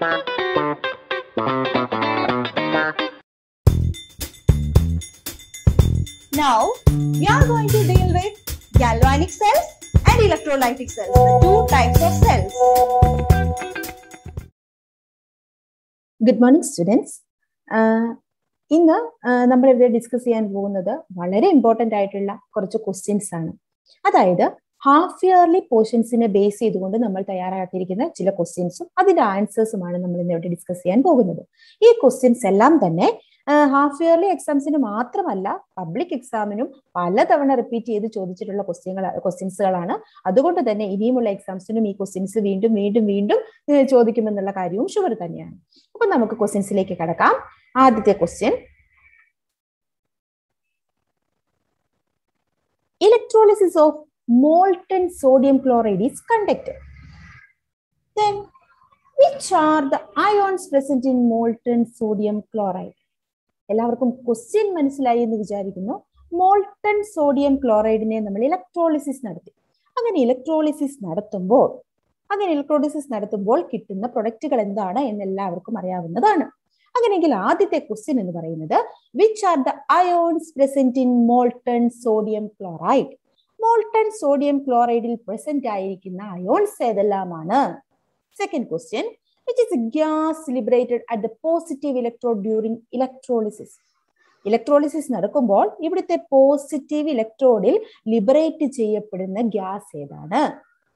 Now, we are going to deal with galvanic cells and electrolytic cells, the two types of cells. Good good morning students ഇന്ന് നമ്മൾ ഇവിടെ discuss ചെയ്യാൻ പോകുന്നത് വളരെ important ആയിട്ടുള്ള കുറച്ച് ക്വസ്റ്റ്യൻസ് ആണ് അതായത് ഹാഫ് ഇയർലി പോർഷൻസിനെ ബേസ് ചെയ്തുകൊണ്ട് നമ്മൾ തയ്യാറാക്കിയിരിക്കുന്ന ചില ക്വസ്റ്റ്യൻസും അതിന്റെ ആൻസേഴ്സുമാണ് നമ്മൾ ഇന്ന് ഇവിടെ ഡിസ്കസ് ചെയ്യാൻ പോകുന്നത്. ഈ ക്വസ്റ്റ്യൻസ് എല്ലാം തന്നെ ഹാഫ് ഇയർലി എക്സാംസിന് മാത്രമല്ല പബ്ലിക് എക്സാമിനും പലതവണ റിപ്പീറ്റ് ചെയ്ത് ചോദിച്ചിട്ടുള്ള ക്വസ്റ്റ്യങ്ങൾ ക്വസ്റ്റ്യൻസുകളാണ് അതുകൊണ്ട് തന്നെ ഇനിയുമുള്ള എക്സാംസിനും ഈ ക്വസ്റ്റ്യൻസ് വീണ്ടും വീണ്ടും വീണ്ടും ചോദിക്കുമെന്നുള്ള കാര്യവും ഷുവർ തന്നെയാണ്. അപ്പൊ നമുക്ക് ക്വസ്റ്റ്യൻസിലേക്ക് കടക്കാം. ആദ്യത്തെ question electrolysis of molten sodium chloride is conducted. Then, which are the ions present in molten sodium chloride? എല്ലാവർക്കും ക്വസ്റ്റ്യൻ മനസ്സിലായി എന്ന് വിചാരിക്കുന്നു മോൾട്ടൺ സോഡിയം ക്ലോറൈഡിനെ നമ്മൾ ഇലക്ട്രോളിസിസ് നടത്തി അങ്ങനെ ഇലക്ട്രോളിസിസ് നടത്തുമ്പോൾ അങ്ങനെ ഇലക്ട്രോളിസിസ് നടത്തുമ്പോൾ കിട്ടുന്ന പ്രൊഡക്റ്റുകൾ എന്താണ് എന്ന് എല്ലാവർക്കും അറിയാവുന്നതാണ് അങ്ങനെയെങ്കിൽ ആദ്യത്തെ ക്വസ്റ്റ്യൻ എന്ന് പറയുന്നത് which are the ions present in molten sodium chloride molten sodium ക്ലോറൈഡിൽ present ആയിരിക്കുന്ന ions ഏതെല്ലാമാണ്? Second question which is gas liberated at the positive electrode during electrolysis electrolysis നടക്കുമ്പോൾ ഇവിടുത്തെ പോസിറ്റീവ് ഇലക്ട്രോഡിൽ ലിബറേറ്റ് ചെയ്യപ്പെടുന്ന ഗ്യാസ് ഏതാണ്?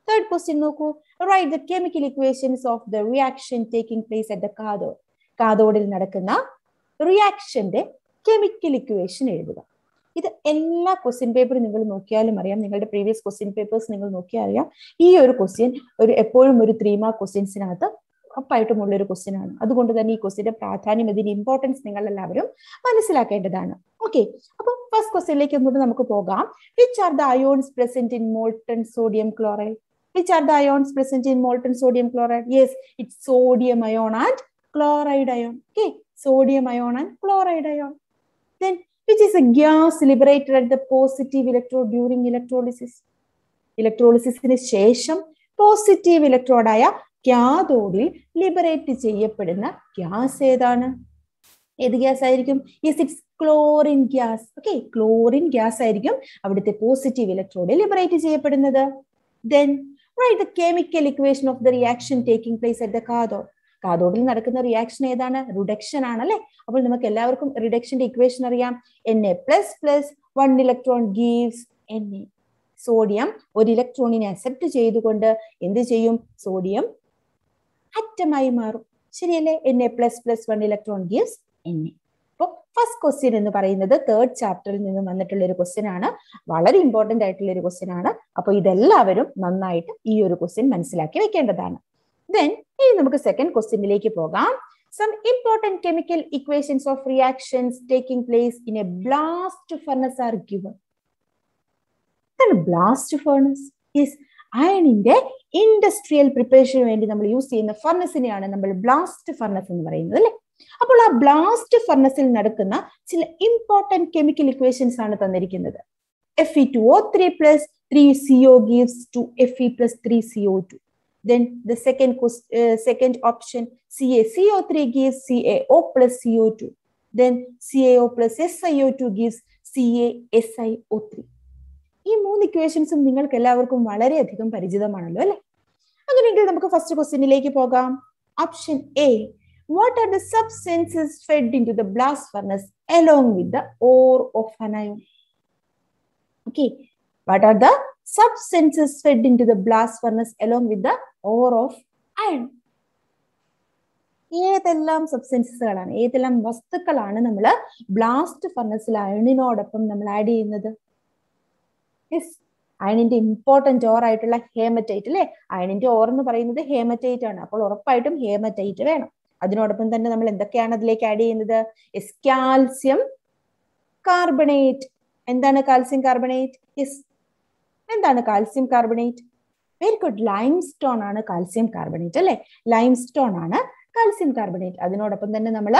തേർഡ് ക്വസ്റ്റ്യൻ നോക്കൂ. Right the chemical equations of the reaction taking place at the cathode കാതോഡിൽ നടക്കുന്ന റിയാക്ഷന്റെ chemical equation എഴുതുക. ഇത് എല്ലാ ക്വസ്റ്റ്യൻ പേപ്പറും നിങ്ങൾ നോക്കിയാലും അറിയാം. നിങ്ങളുടെ പ്രീവിയസ് ക്വസ്റ്റ്യൻ പേപ്പേഴ്സ് നിങ്ങൾ നോക്കിയാൽ അറിയാം. ഈ ഒരു ക്വസ്റ്റ്യൻ ഒരു എപ്പോഴും ഒരു ത്രീ മാർക്ക് ക്വസ്റ്റ്യൻസിനകത്ത് ഉറപ്പായിട്ടുമുള്ള ഒരു ക്വസ്റ്റ്യൻ ആണ്. അതുകൊണ്ട് തന്നെ ഈ ക്വസ്റ്റ്യന്റെ പ്രാധാന്യം ഇതിന്റെ ഇമ്പോർട്ടൻസ് നിങ്ങൾ എല്ലാവരും മനസ്സിലാക്കേണ്ടതാണ് ഓക്കെ അപ്പൊ ഫസ്റ്റ് ക്വസ്റ്റ്യനിലേക്ക് ഒന്നുകൂടെ നമുക്ക് പോകാം. Which are the ions present in molten sodium chloride which are the ions present in molten sodium chloride yes it sodium ion and chloride ion okay sodium ion and chloride ion then which is a gas liberated at the positive electrode during electrolysis. ഇലക്ട്രോളിസിസിന് ശേഷം positive ഇലക്ട്രോഡായ ക്യാതോഡിൽ liberate ചെയ്യപ്പെടുന്ന gas ഏതാണ്? ഏത് gas ആയിരിക്കും? Yes it's chlorine gas okay chlorine gas ആയിരിക്കും അവിടുത്തെ പോസിറ്റീവ് ഇലക്ട്രോഡിൽ ലിബറേറ്റ് ചെയ്യപ്പെടുന്നത്. Then right the chemical equation of the reaction taking place at the cathode കാതോഡിൽ നടക്കുന്ന റിയാക്ഷൻ ഏതാണ്? റിഡക്ഷൻ ആണ് അല്ലെ? അപ്പോൾ നമുക്ക് എല്ലാവർക്കും റിഡക്ഷന്റെ ഇക്വേഷൻ അറിയാം. N A plus plus one electron gives N A sodium ഒരു ഇലക്ട്രോണിനെ അക്സെപ്റ്റ് ചെയ്തുകൊണ്ട് എന്ത് ചെയ്യും? സോഡിയം അറ്റമായി മാറും. ശരിയല്ലേ? N A plus plus one electron gives N A അപ്പോൾ ഫസ്റ്റ് ക്വസ്റ്റ്യൻ എന്ന് പറയുന്നത് തേർഡ് ചാപ്റ്ററിൽ നിന്ന് വന്നിട്ടുള്ള ഒരു ക്വസ്റ്റ്യൻ ആണ്. വളരെ ഇമ്പോർട്ടന്റ് ആയിട്ടുള്ള ഒരു ക്വസ്റ്റ്യൻ ആണ്. അപ്പോൾ ഇതെല്ലാവരും നന്നായിട്ട് ഈ ഒരു ക്വസ്റ്റ്യൻ മനസ്സിലാക്കി വെക്കേണ്ടതാണ്. ദെൻ ഇനി നമുക്ക് സെക്കൻഡ് ക്വസ്റ്റ്യനിലേക്ക് പോകാം. Important chemical equations of reactions taking place in a blast furnace are given. എന്താണ് ബ്ലാസ്റ്റ് ഫർണസ് ഈസ് അയണിന്റെ ഇൻഡസ്ട്രിയൽ പ്രിപ്പറേഷന് വേണ്ടി നമ്മൾ യൂസ് ചെയ്യുന്ന ഫർണസിനെയാണ് നമ്മൾ ബ്ലാസ്റ്റ് ഫർണസ് എന്ന് പറയുന്നത് അല്ലെ? അപ്പോൾ ആ ബ്ലാസ്റ്റ് ഫർണസിൽ നടക്കുന്ന ചില ഇമ്പോർട്ടന്റ് കെമിക്കൽ ഇക്വേഷൻസ് ആണ് തന്നിരിക്കുന്നത്. F E two O three plus three C O gives two F E plus three C O two then the second uh, second option CaCO3 gives CaO plus CO2 then CaO plus SiO2 gives CaSiO3 ഈ മൂന്ന് ഇക്വേഷൻസും നിങ്ങൾക്ക് എല്ലാവർക്കും വളരെയധികം പരിചിതമാണല്ലോ അല്ലെ? അങ്ങനെയെങ്കിൽ നമുക്ക് first ക്വസ്റ്റ്യനിലേക്ക് പോകാം. Option A what are the substances fed into the blast furnace along with the ore of anion okay what are the substances fed into the blast furnace along with the ore of iron. ഏതെല്ലാം സബ്സ്റ്റൻസുകളാണ് ഏതെല്ലാം വസ്തുക്കളാണ് നമ്മൾ blast ഫർണസിൽ അയണിനോടൊപ്പം നമ്മൾ add ചെയ്യുന്നത്? Yes അയണിന്റെ important ore ആയിട്ടുള്ള haematite അല്ലെ അയണിന്റെ ഓർ എന്ന് പറയുന്നത് ഹേമറ്റൈറ്റ് ആണ്. അപ്പോൾ ഉറപ്പായിട്ടും ഹേമറ്റൈറ്റ് വേണം. അതിനോടൊപ്പം തന്നെ നമ്മൾ എന്തൊക്കെയാണ് അതിലേക്ക് ആഡ് ചെയ്യുന്നത്? എസ് കാൽസ്യം കാർബണേറ്റ് എന്താണ് കാൽസ്യം കാർബണേറ്റ് യെസ് എന്താണ് calcium carbonate very good limestone ആണ് കാൽസ്യം കാർബണേറ്റ് അല്ലെ? ലൈം സ്റ്റോൺ ആണ് കാൽസ്യം കാർബണേറ്റ് അതിനോടൊപ്പം തന്നെ നമ്മൾ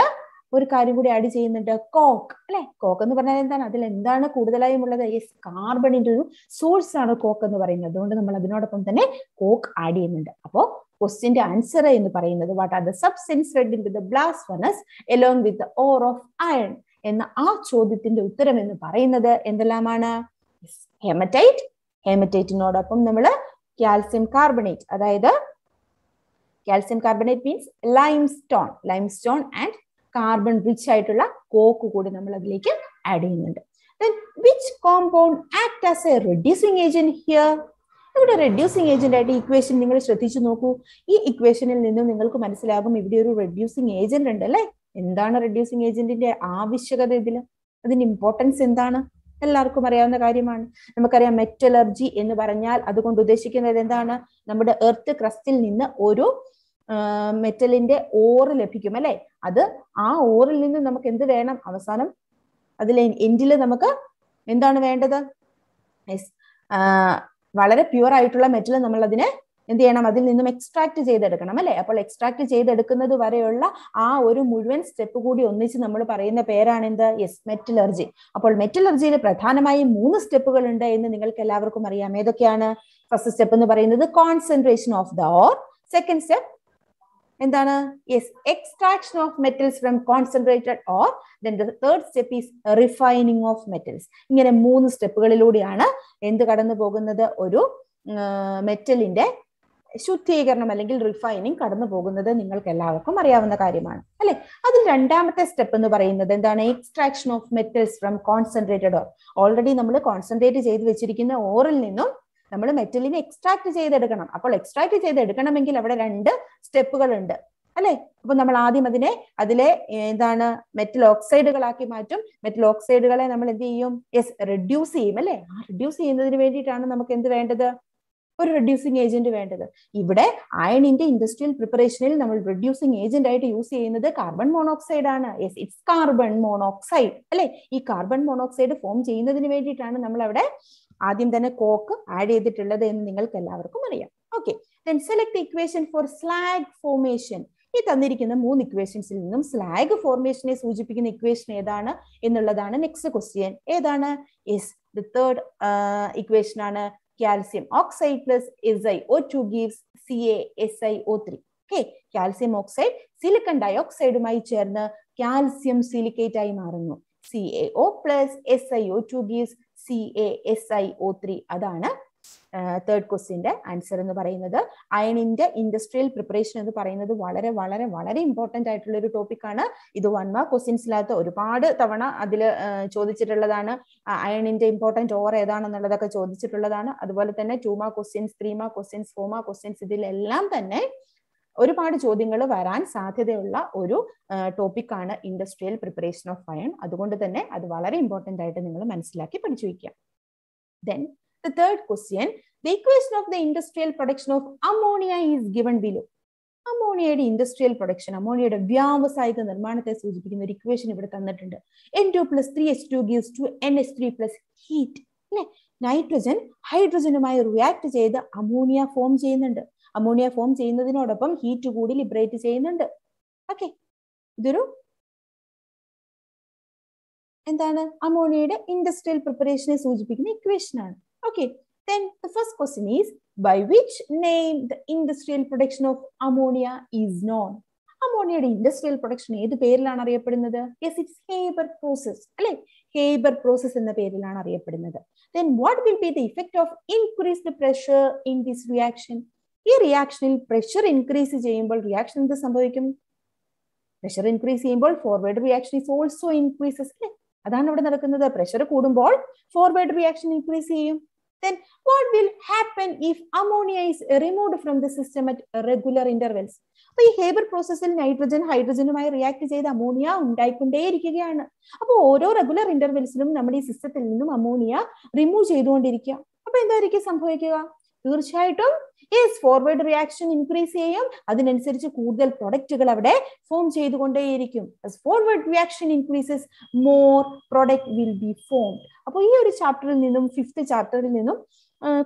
ഒരു കാര്യം കൂടി ആഡ് ചെയ്യുന്നുണ്ട് കോക്ക് അല്ലെ? കോക്ക് എന്ന് പറഞ്ഞാൽ എന്താണ്? അതിൽ എന്താണ് കൂടുതലായും ഉള്ളത്? യെസ് കാർബണിന്റെ ഒരു സോഴ്സ് ആണ് കോക്ക് എന്ന് പറയുന്നത്. അതുകൊണ്ട് നമ്മൾ അതിനോടൊപ്പം തന്നെ കോക്ക് ആഡ് ചെയ്യുന്നുണ്ട്. അപ്പോൾ ക്വസ്റ്റ്യന്റെ ആൻസർ എന്ന് പറയുന്നത് what are the substance fed into the blast furnace along with ore of iron എന്ന ആ ചോദ്യത്തിന്റെ ഉത്തരം എന്ന് പറയുന്നത് എന്തെല്ലാമാണ്? ഹെമറ്റൈറ്റ് ഹെമറ്റൈറ്റിനോടൊപ്പം നമ്മൾ കാൽസ്യം കാർബണേറ്റ് അതായത് calcium carbonate means limestone limestone and carbon rich ആയിട്ടുള്ള കോക്ക് കൂടി നമ്മൾ അതിലേക്ക് ആഡ് ചെയ്യുന്നുണ്ട്. Then which compound act as a reducing agent here? ഇവിടെ റെഡ്യൂസിങ് ഏജന്റ് ആയിട്ട് ഇക്വേഷൻ നിങ്ങൾ ശ്രദ്ധിച്ചു നോക്കൂ. ഈ ഇക്വേഷനിൽ നിന്നും നിങ്ങൾക്ക് മനസ്സിലാകും ഇവിടെ ഒരു റെഡ്യൂസിങ് ഏജന്റ് ഉണ്ട് അല്ലേ എന്താണ് റെഡ്യൂസിങ് ഏജന്റിന്റെ ആവശ്യകത ഇതിൽ അതിന്റെ ഇമ്പോർട്ടൻസ് എന്താണ്? എല്ലാവർക്കും അറിയാവുന്ന കാര്യമാണ്. നമുക്കറിയാം മെറ്റലർജി എന്ന് പറഞ്ഞാൽ അതുകൊണ്ട് ഉദ്ദേശിക്കുന്നത് എന്താണ്? നമ്മുടെ എർത്ത് ക്രസ്റ്റിൽ നിന്ന് ഒരു മെറ്റലിന്റെ ഓറ് ലഭിക്കും അല്ലെ? അത് ആ ഓറിൽ നിന്ന് നമുക്ക് എന്ത് വേണം? അവസാനം അതിലെ എൻഡിൽ നമുക്ക് എന്താണ് വേണ്ടത്? വളരെ പ്യുവർ ആയിട്ടുള്ള മെറ്റൽ നമ്മൾ അതിനെ എന്ത് ചെയ്യണം? അതിൽ നിന്നും എക്സ്ട്രാക്ട് ചെയ്തെടുക്കണം അല്ലെ? അപ്പോൾ എക്സ്ട്രാക്ട് ചെയ്തെടുക്കുന്നത് വരെയുള്ള ആ ഒരു മുഴുവൻ സ്റ്റെപ്പ് കൂടി ഒന്നിച്ച് നമ്മൾ പറയുന്ന പേരാണ് എന്ത് യെസ് മെറ്റലർജി അപ്പോൾ മെറ്റലർജിയിൽ പ്രധാനമായും മൂന്ന് സ്റ്റെപ്പുകൾ ഉണ്ട് എന്ന് നിങ്ങൾക്ക് എല്ലാവർക്കും അറിയാം. ഏതൊക്കെയാണ്? ഫസ്റ്റ് സ്റ്റെപ്പ് എന്ന് പറയുന്നത് concentration of the ore second step എന്താണ്? Yes extraction of metals from concentrated ore then the third step is refining of metals ഇങ്ങനെ മൂന്ന് സ്റ്റെപ്പുകളിലൂടെയാണ് എന്ത് കടന്നു പോകുന്നത് ഒരു മെറ്റലിന്റെ ശുദ്ധീകരണം അല്ലെങ്കിൽ റിഫൈനിങ് കടന്നു പോകുന്നത് നിങ്ങൾക്ക് എല്ലാവർക്കും അറിയാവുന്ന കാര്യമാണ് അല്ലെ? അതിൽ രണ്ടാമത്തെ സ്റ്റെപ്പ് എന്ന് പറയുന്നത് എന്താണ്? Extraction of metals from concentrated ore already നമ്മൾ കോൺസെൻട്രേറ്റ് ചെയ്ത് വെച്ചിരിക്കുന്ന ഓറിൽ നിന്നും നമ്മൾ മെറ്റലിനെ എക്സ്ട്രാക്ട് ചെയ്തെടുക്കണം. അപ്പോൾ എക്സ്ട്രാക്ട് ചെയ്തെടുക്കണമെങ്കിൽ അവിടെ രണ്ട് സ്റ്റെപ്പുകൾ ഉണ്ട് അല്ലെ? അപ്പൊ നമ്മൾ ആദ്യം അതിനെ അതിലെ എന്താണ്? മെറ്റൽ ഓക്സൈഡുകളാക്കി മാറ്റും. മെറ്റൽ ഓക്സൈഡുകളെ നമ്മൾ എന്ത് ചെയ്യും? യെസ് റെഡ്യൂസ് ചെയ്യും അല്ലെ? ആ റെഡ്യൂസ് ചെയ്യുന്നതിന് വേണ്ടിയിട്ടാണ് നമുക്ക് എന്ത് വേണ്ടത്? ഒരു റെഡ്യൂസിങ് ഏജന്റ് വേണ്ടത്. ഇവിടെ അയണിന്റെ ഇൻഡസ്ട്രിയൽ പ്രിപ്പറേഷനിൽ നമ്മൾ റെഡ്യൂസിങ് ഏജന്റ് ആയിട്ട് യൂസ് ചെയ്യുന്നത് കാർബൺ മോണോക്സൈഡ് ആണ്. യെസ് ഇറ്റ്സ് കാർബൺ മോണോക്സൈഡ് അല്ലെ? ഈ കാർബൺ മോണോക്സൈഡ് ഫോം ചെയ്യുന്നതിന് വേണ്ടിയിട്ടാണ് നമ്മൾ അവിടെ ആദ്യം തന്നെ കോക്ക് ആഡ് ചെയ്തിട്ടുള്ളത് എന്ന് നിങ്ങൾക്ക് എല്ലാവർക്കും അറിയാം. Okay then select equation for slag formation ഈ തന്നിരിക്കുന്ന മൂന്ന് ഇക്വേഷൻസിൽ നിന്നും സ്ലാഗ് ഫോർമേഷനെ സൂചിപ്പിക്കുന്ന ഇക്വേഷൻ ഏതാണ് എന്നുള്ളതാണ് നെക്സ്റ്റ് ക്വസ്റ്റ്യൻ ഏതാണ്? യെസ് ദ തേർഡ് ഇക്വേഷൻ ആണ്. സിലിക്കൺ ഡയോക്സൈഡുമായി ചേർന്ന് കാൽസ്യം സിലിക്കേറ്റ് ആയി മാറുന്നു. C A O plus S I O two gives C A S I O three അതാണ് തേർഡ് ക്വസ്റ്റ്യന്റെ ആൻസർ എന്ന് പറയുന്നത് അയണിന്റെ ഇൻഡസ്ട്രിയൽ പ്രിപ്പറേഷൻ എന്ന് പറയുന്നത് വളരെ വളരെ വളരെ ഇമ്പോർട്ടന്റ് ആയിട്ടുള്ള ഒരു ടോപ്പിക് ആണ്. ഇത് വൺ മാർക്ക് ക്വസ്റ്റ്യൻസിനകത്ത് ഒരുപാട് തവണ അതിൽ ചോദിച്ചിട്ടുള്ളതാണ്. അയണിന്റെ ഇമ്പോർട്ടന്റ് ഓർ ഏതാണെന്നുള്ളതൊക്കെ ചോദിച്ചിട്ടുള്ളതാണ്. അതുപോലെ തന്നെ two mark questions three mark questions four mark questions ഇതിലെല്ലാം തന്നെ ഒരുപാട് ചോദ്യങ്ങൾ വരാൻ സാധ്യതയുള്ള ഒരു ടോപ്പിക് ആണ് ഇൻഡസ്ട്രിയൽ പ്രിപ്പറേഷൻ ഓഫ് അയൺ അതുകൊണ്ട് തന്നെ അത് വളരെ ഇമ്പോർട്ടന്റ് ആയിട്ട് നിങ്ങൾ മനസ്സിലാക്കി പഠിച്ചു വയ്ക്കുക. Then the third question the equation of the industrial production of ammonia is given below അമോണിയയുടെ ഇൻഡസ്ട്രിയൽ പ്രൊഡക്ഷൻ അമോണിയയുടെ വ്യാവസായിക നിർമ്മാണത്തെ സൂചിപ്പിക്കുന്ന ഒരു ഇക്വേഷൻ ഇവിടെ തന്നിട്ടുണ്ട്. N two plus three H two gives two N H three plus heat അല്ലെ? Nitrogen ഹൈഡ്രജനുമായി റിയാക്ട് ചെയ്ത് അമോണിയ ഫോം ചെയ്യുന്നുണ്ട്. അമോണിയ ഫോം ചെയ്യുന്നതിനോടൊപ്പം ഹീറ്റ് കൂടി ലിബറേറ്റ് ചെയ്യുന്നുണ്ട്. ഓക്കെ ഇതൊരു എന്താണ്? അമോണിയയുടെ ഇൻഡസ്ട്രിയൽ പ്രിപ്പറേഷനെ സൂചിപ്പിക്കുന്ന ഇക്വേഷൻ ആണ്. Okay then the first question is by which name the industrial production of ammonia is known? അമോണിയയുടെ ഇൻഡസ്ട്രിയൽ പ്രൊഡക്ഷൻ ഏത് പേരിലാണ് അറിയപ്പെടുന്നത്? യെസ് ഇറ്റ്സ് ഹേബർ പ്രോസസ് അല്ലെ? ഹേബർ പ്രോസസ് എന്ന പേരിലാണ് അറിയപ്പെടുന്നത്. Then what will be the effect of increased pressure in this reaction ഈ റിയാക്ഷനിൽ പ്രഷർ ഇൻക്രീസ് ചെയ്യുമ്പോൾ റിയാക്ഷൻ എന്ത് സംഭവിക്കും? പ്രഷർ ഇൻക്രീസ് ചെയ്യുമ്പോൾ forward reaction is also increases അല്ലെ? അതാണ് ഇവിടെ നടക്കുന്നത്. പ്രഷർ കൂടുമ്പോൾ ഫോർവേഡ് റിയാക്ഷൻ ഇൻക്രീസ് ചെയ്യും. Then what will happen if ammonia is removed from the system at regular intervals? അപ്പൊ ഈ ഹേബർ പ്രോസസ്സിൽ നൈട്രജൻ ഹൈഡ്രജനുമായി റിയാക്ട് ചെയ്ത് അമോണിയ ഉണ്ടായിക്കൊണ്ടേയിരിക്കുകയാണ്. അപ്പോൾ ഓരോ റെഗുലർ ഇന്റർവെൽസിലും നമ്മുടെ ഈ സിസ്റ്റത്തിൽ നിന്നും അമോണിയ റിമൂവ് ചെയ്തുകൊണ്ടിരിക്കുക. അപ്പൊ എന്തായിരിക്കും സംഭവിക്കുക? തീർച്ചയായിട്ടും യെസ് ഫോർവേഡ് റിയാക്ഷൻ ഇൻക്രീസ് ചെയ്യും. അതിനനുസരിച്ച് കൂടുതൽ പ്രൊഡക്റ്റുകൾ അവിടെ form ചെയ്തുകൊണ്ടേയിരിക്കും. Forward reaction increases more product will be formed അപ്പോൾ ഈ ഒരു ചാപ്റ്ററിൽ നിന്നും ഫിഫ്ത് ചാപ്റ്ററിൽ നിന്നും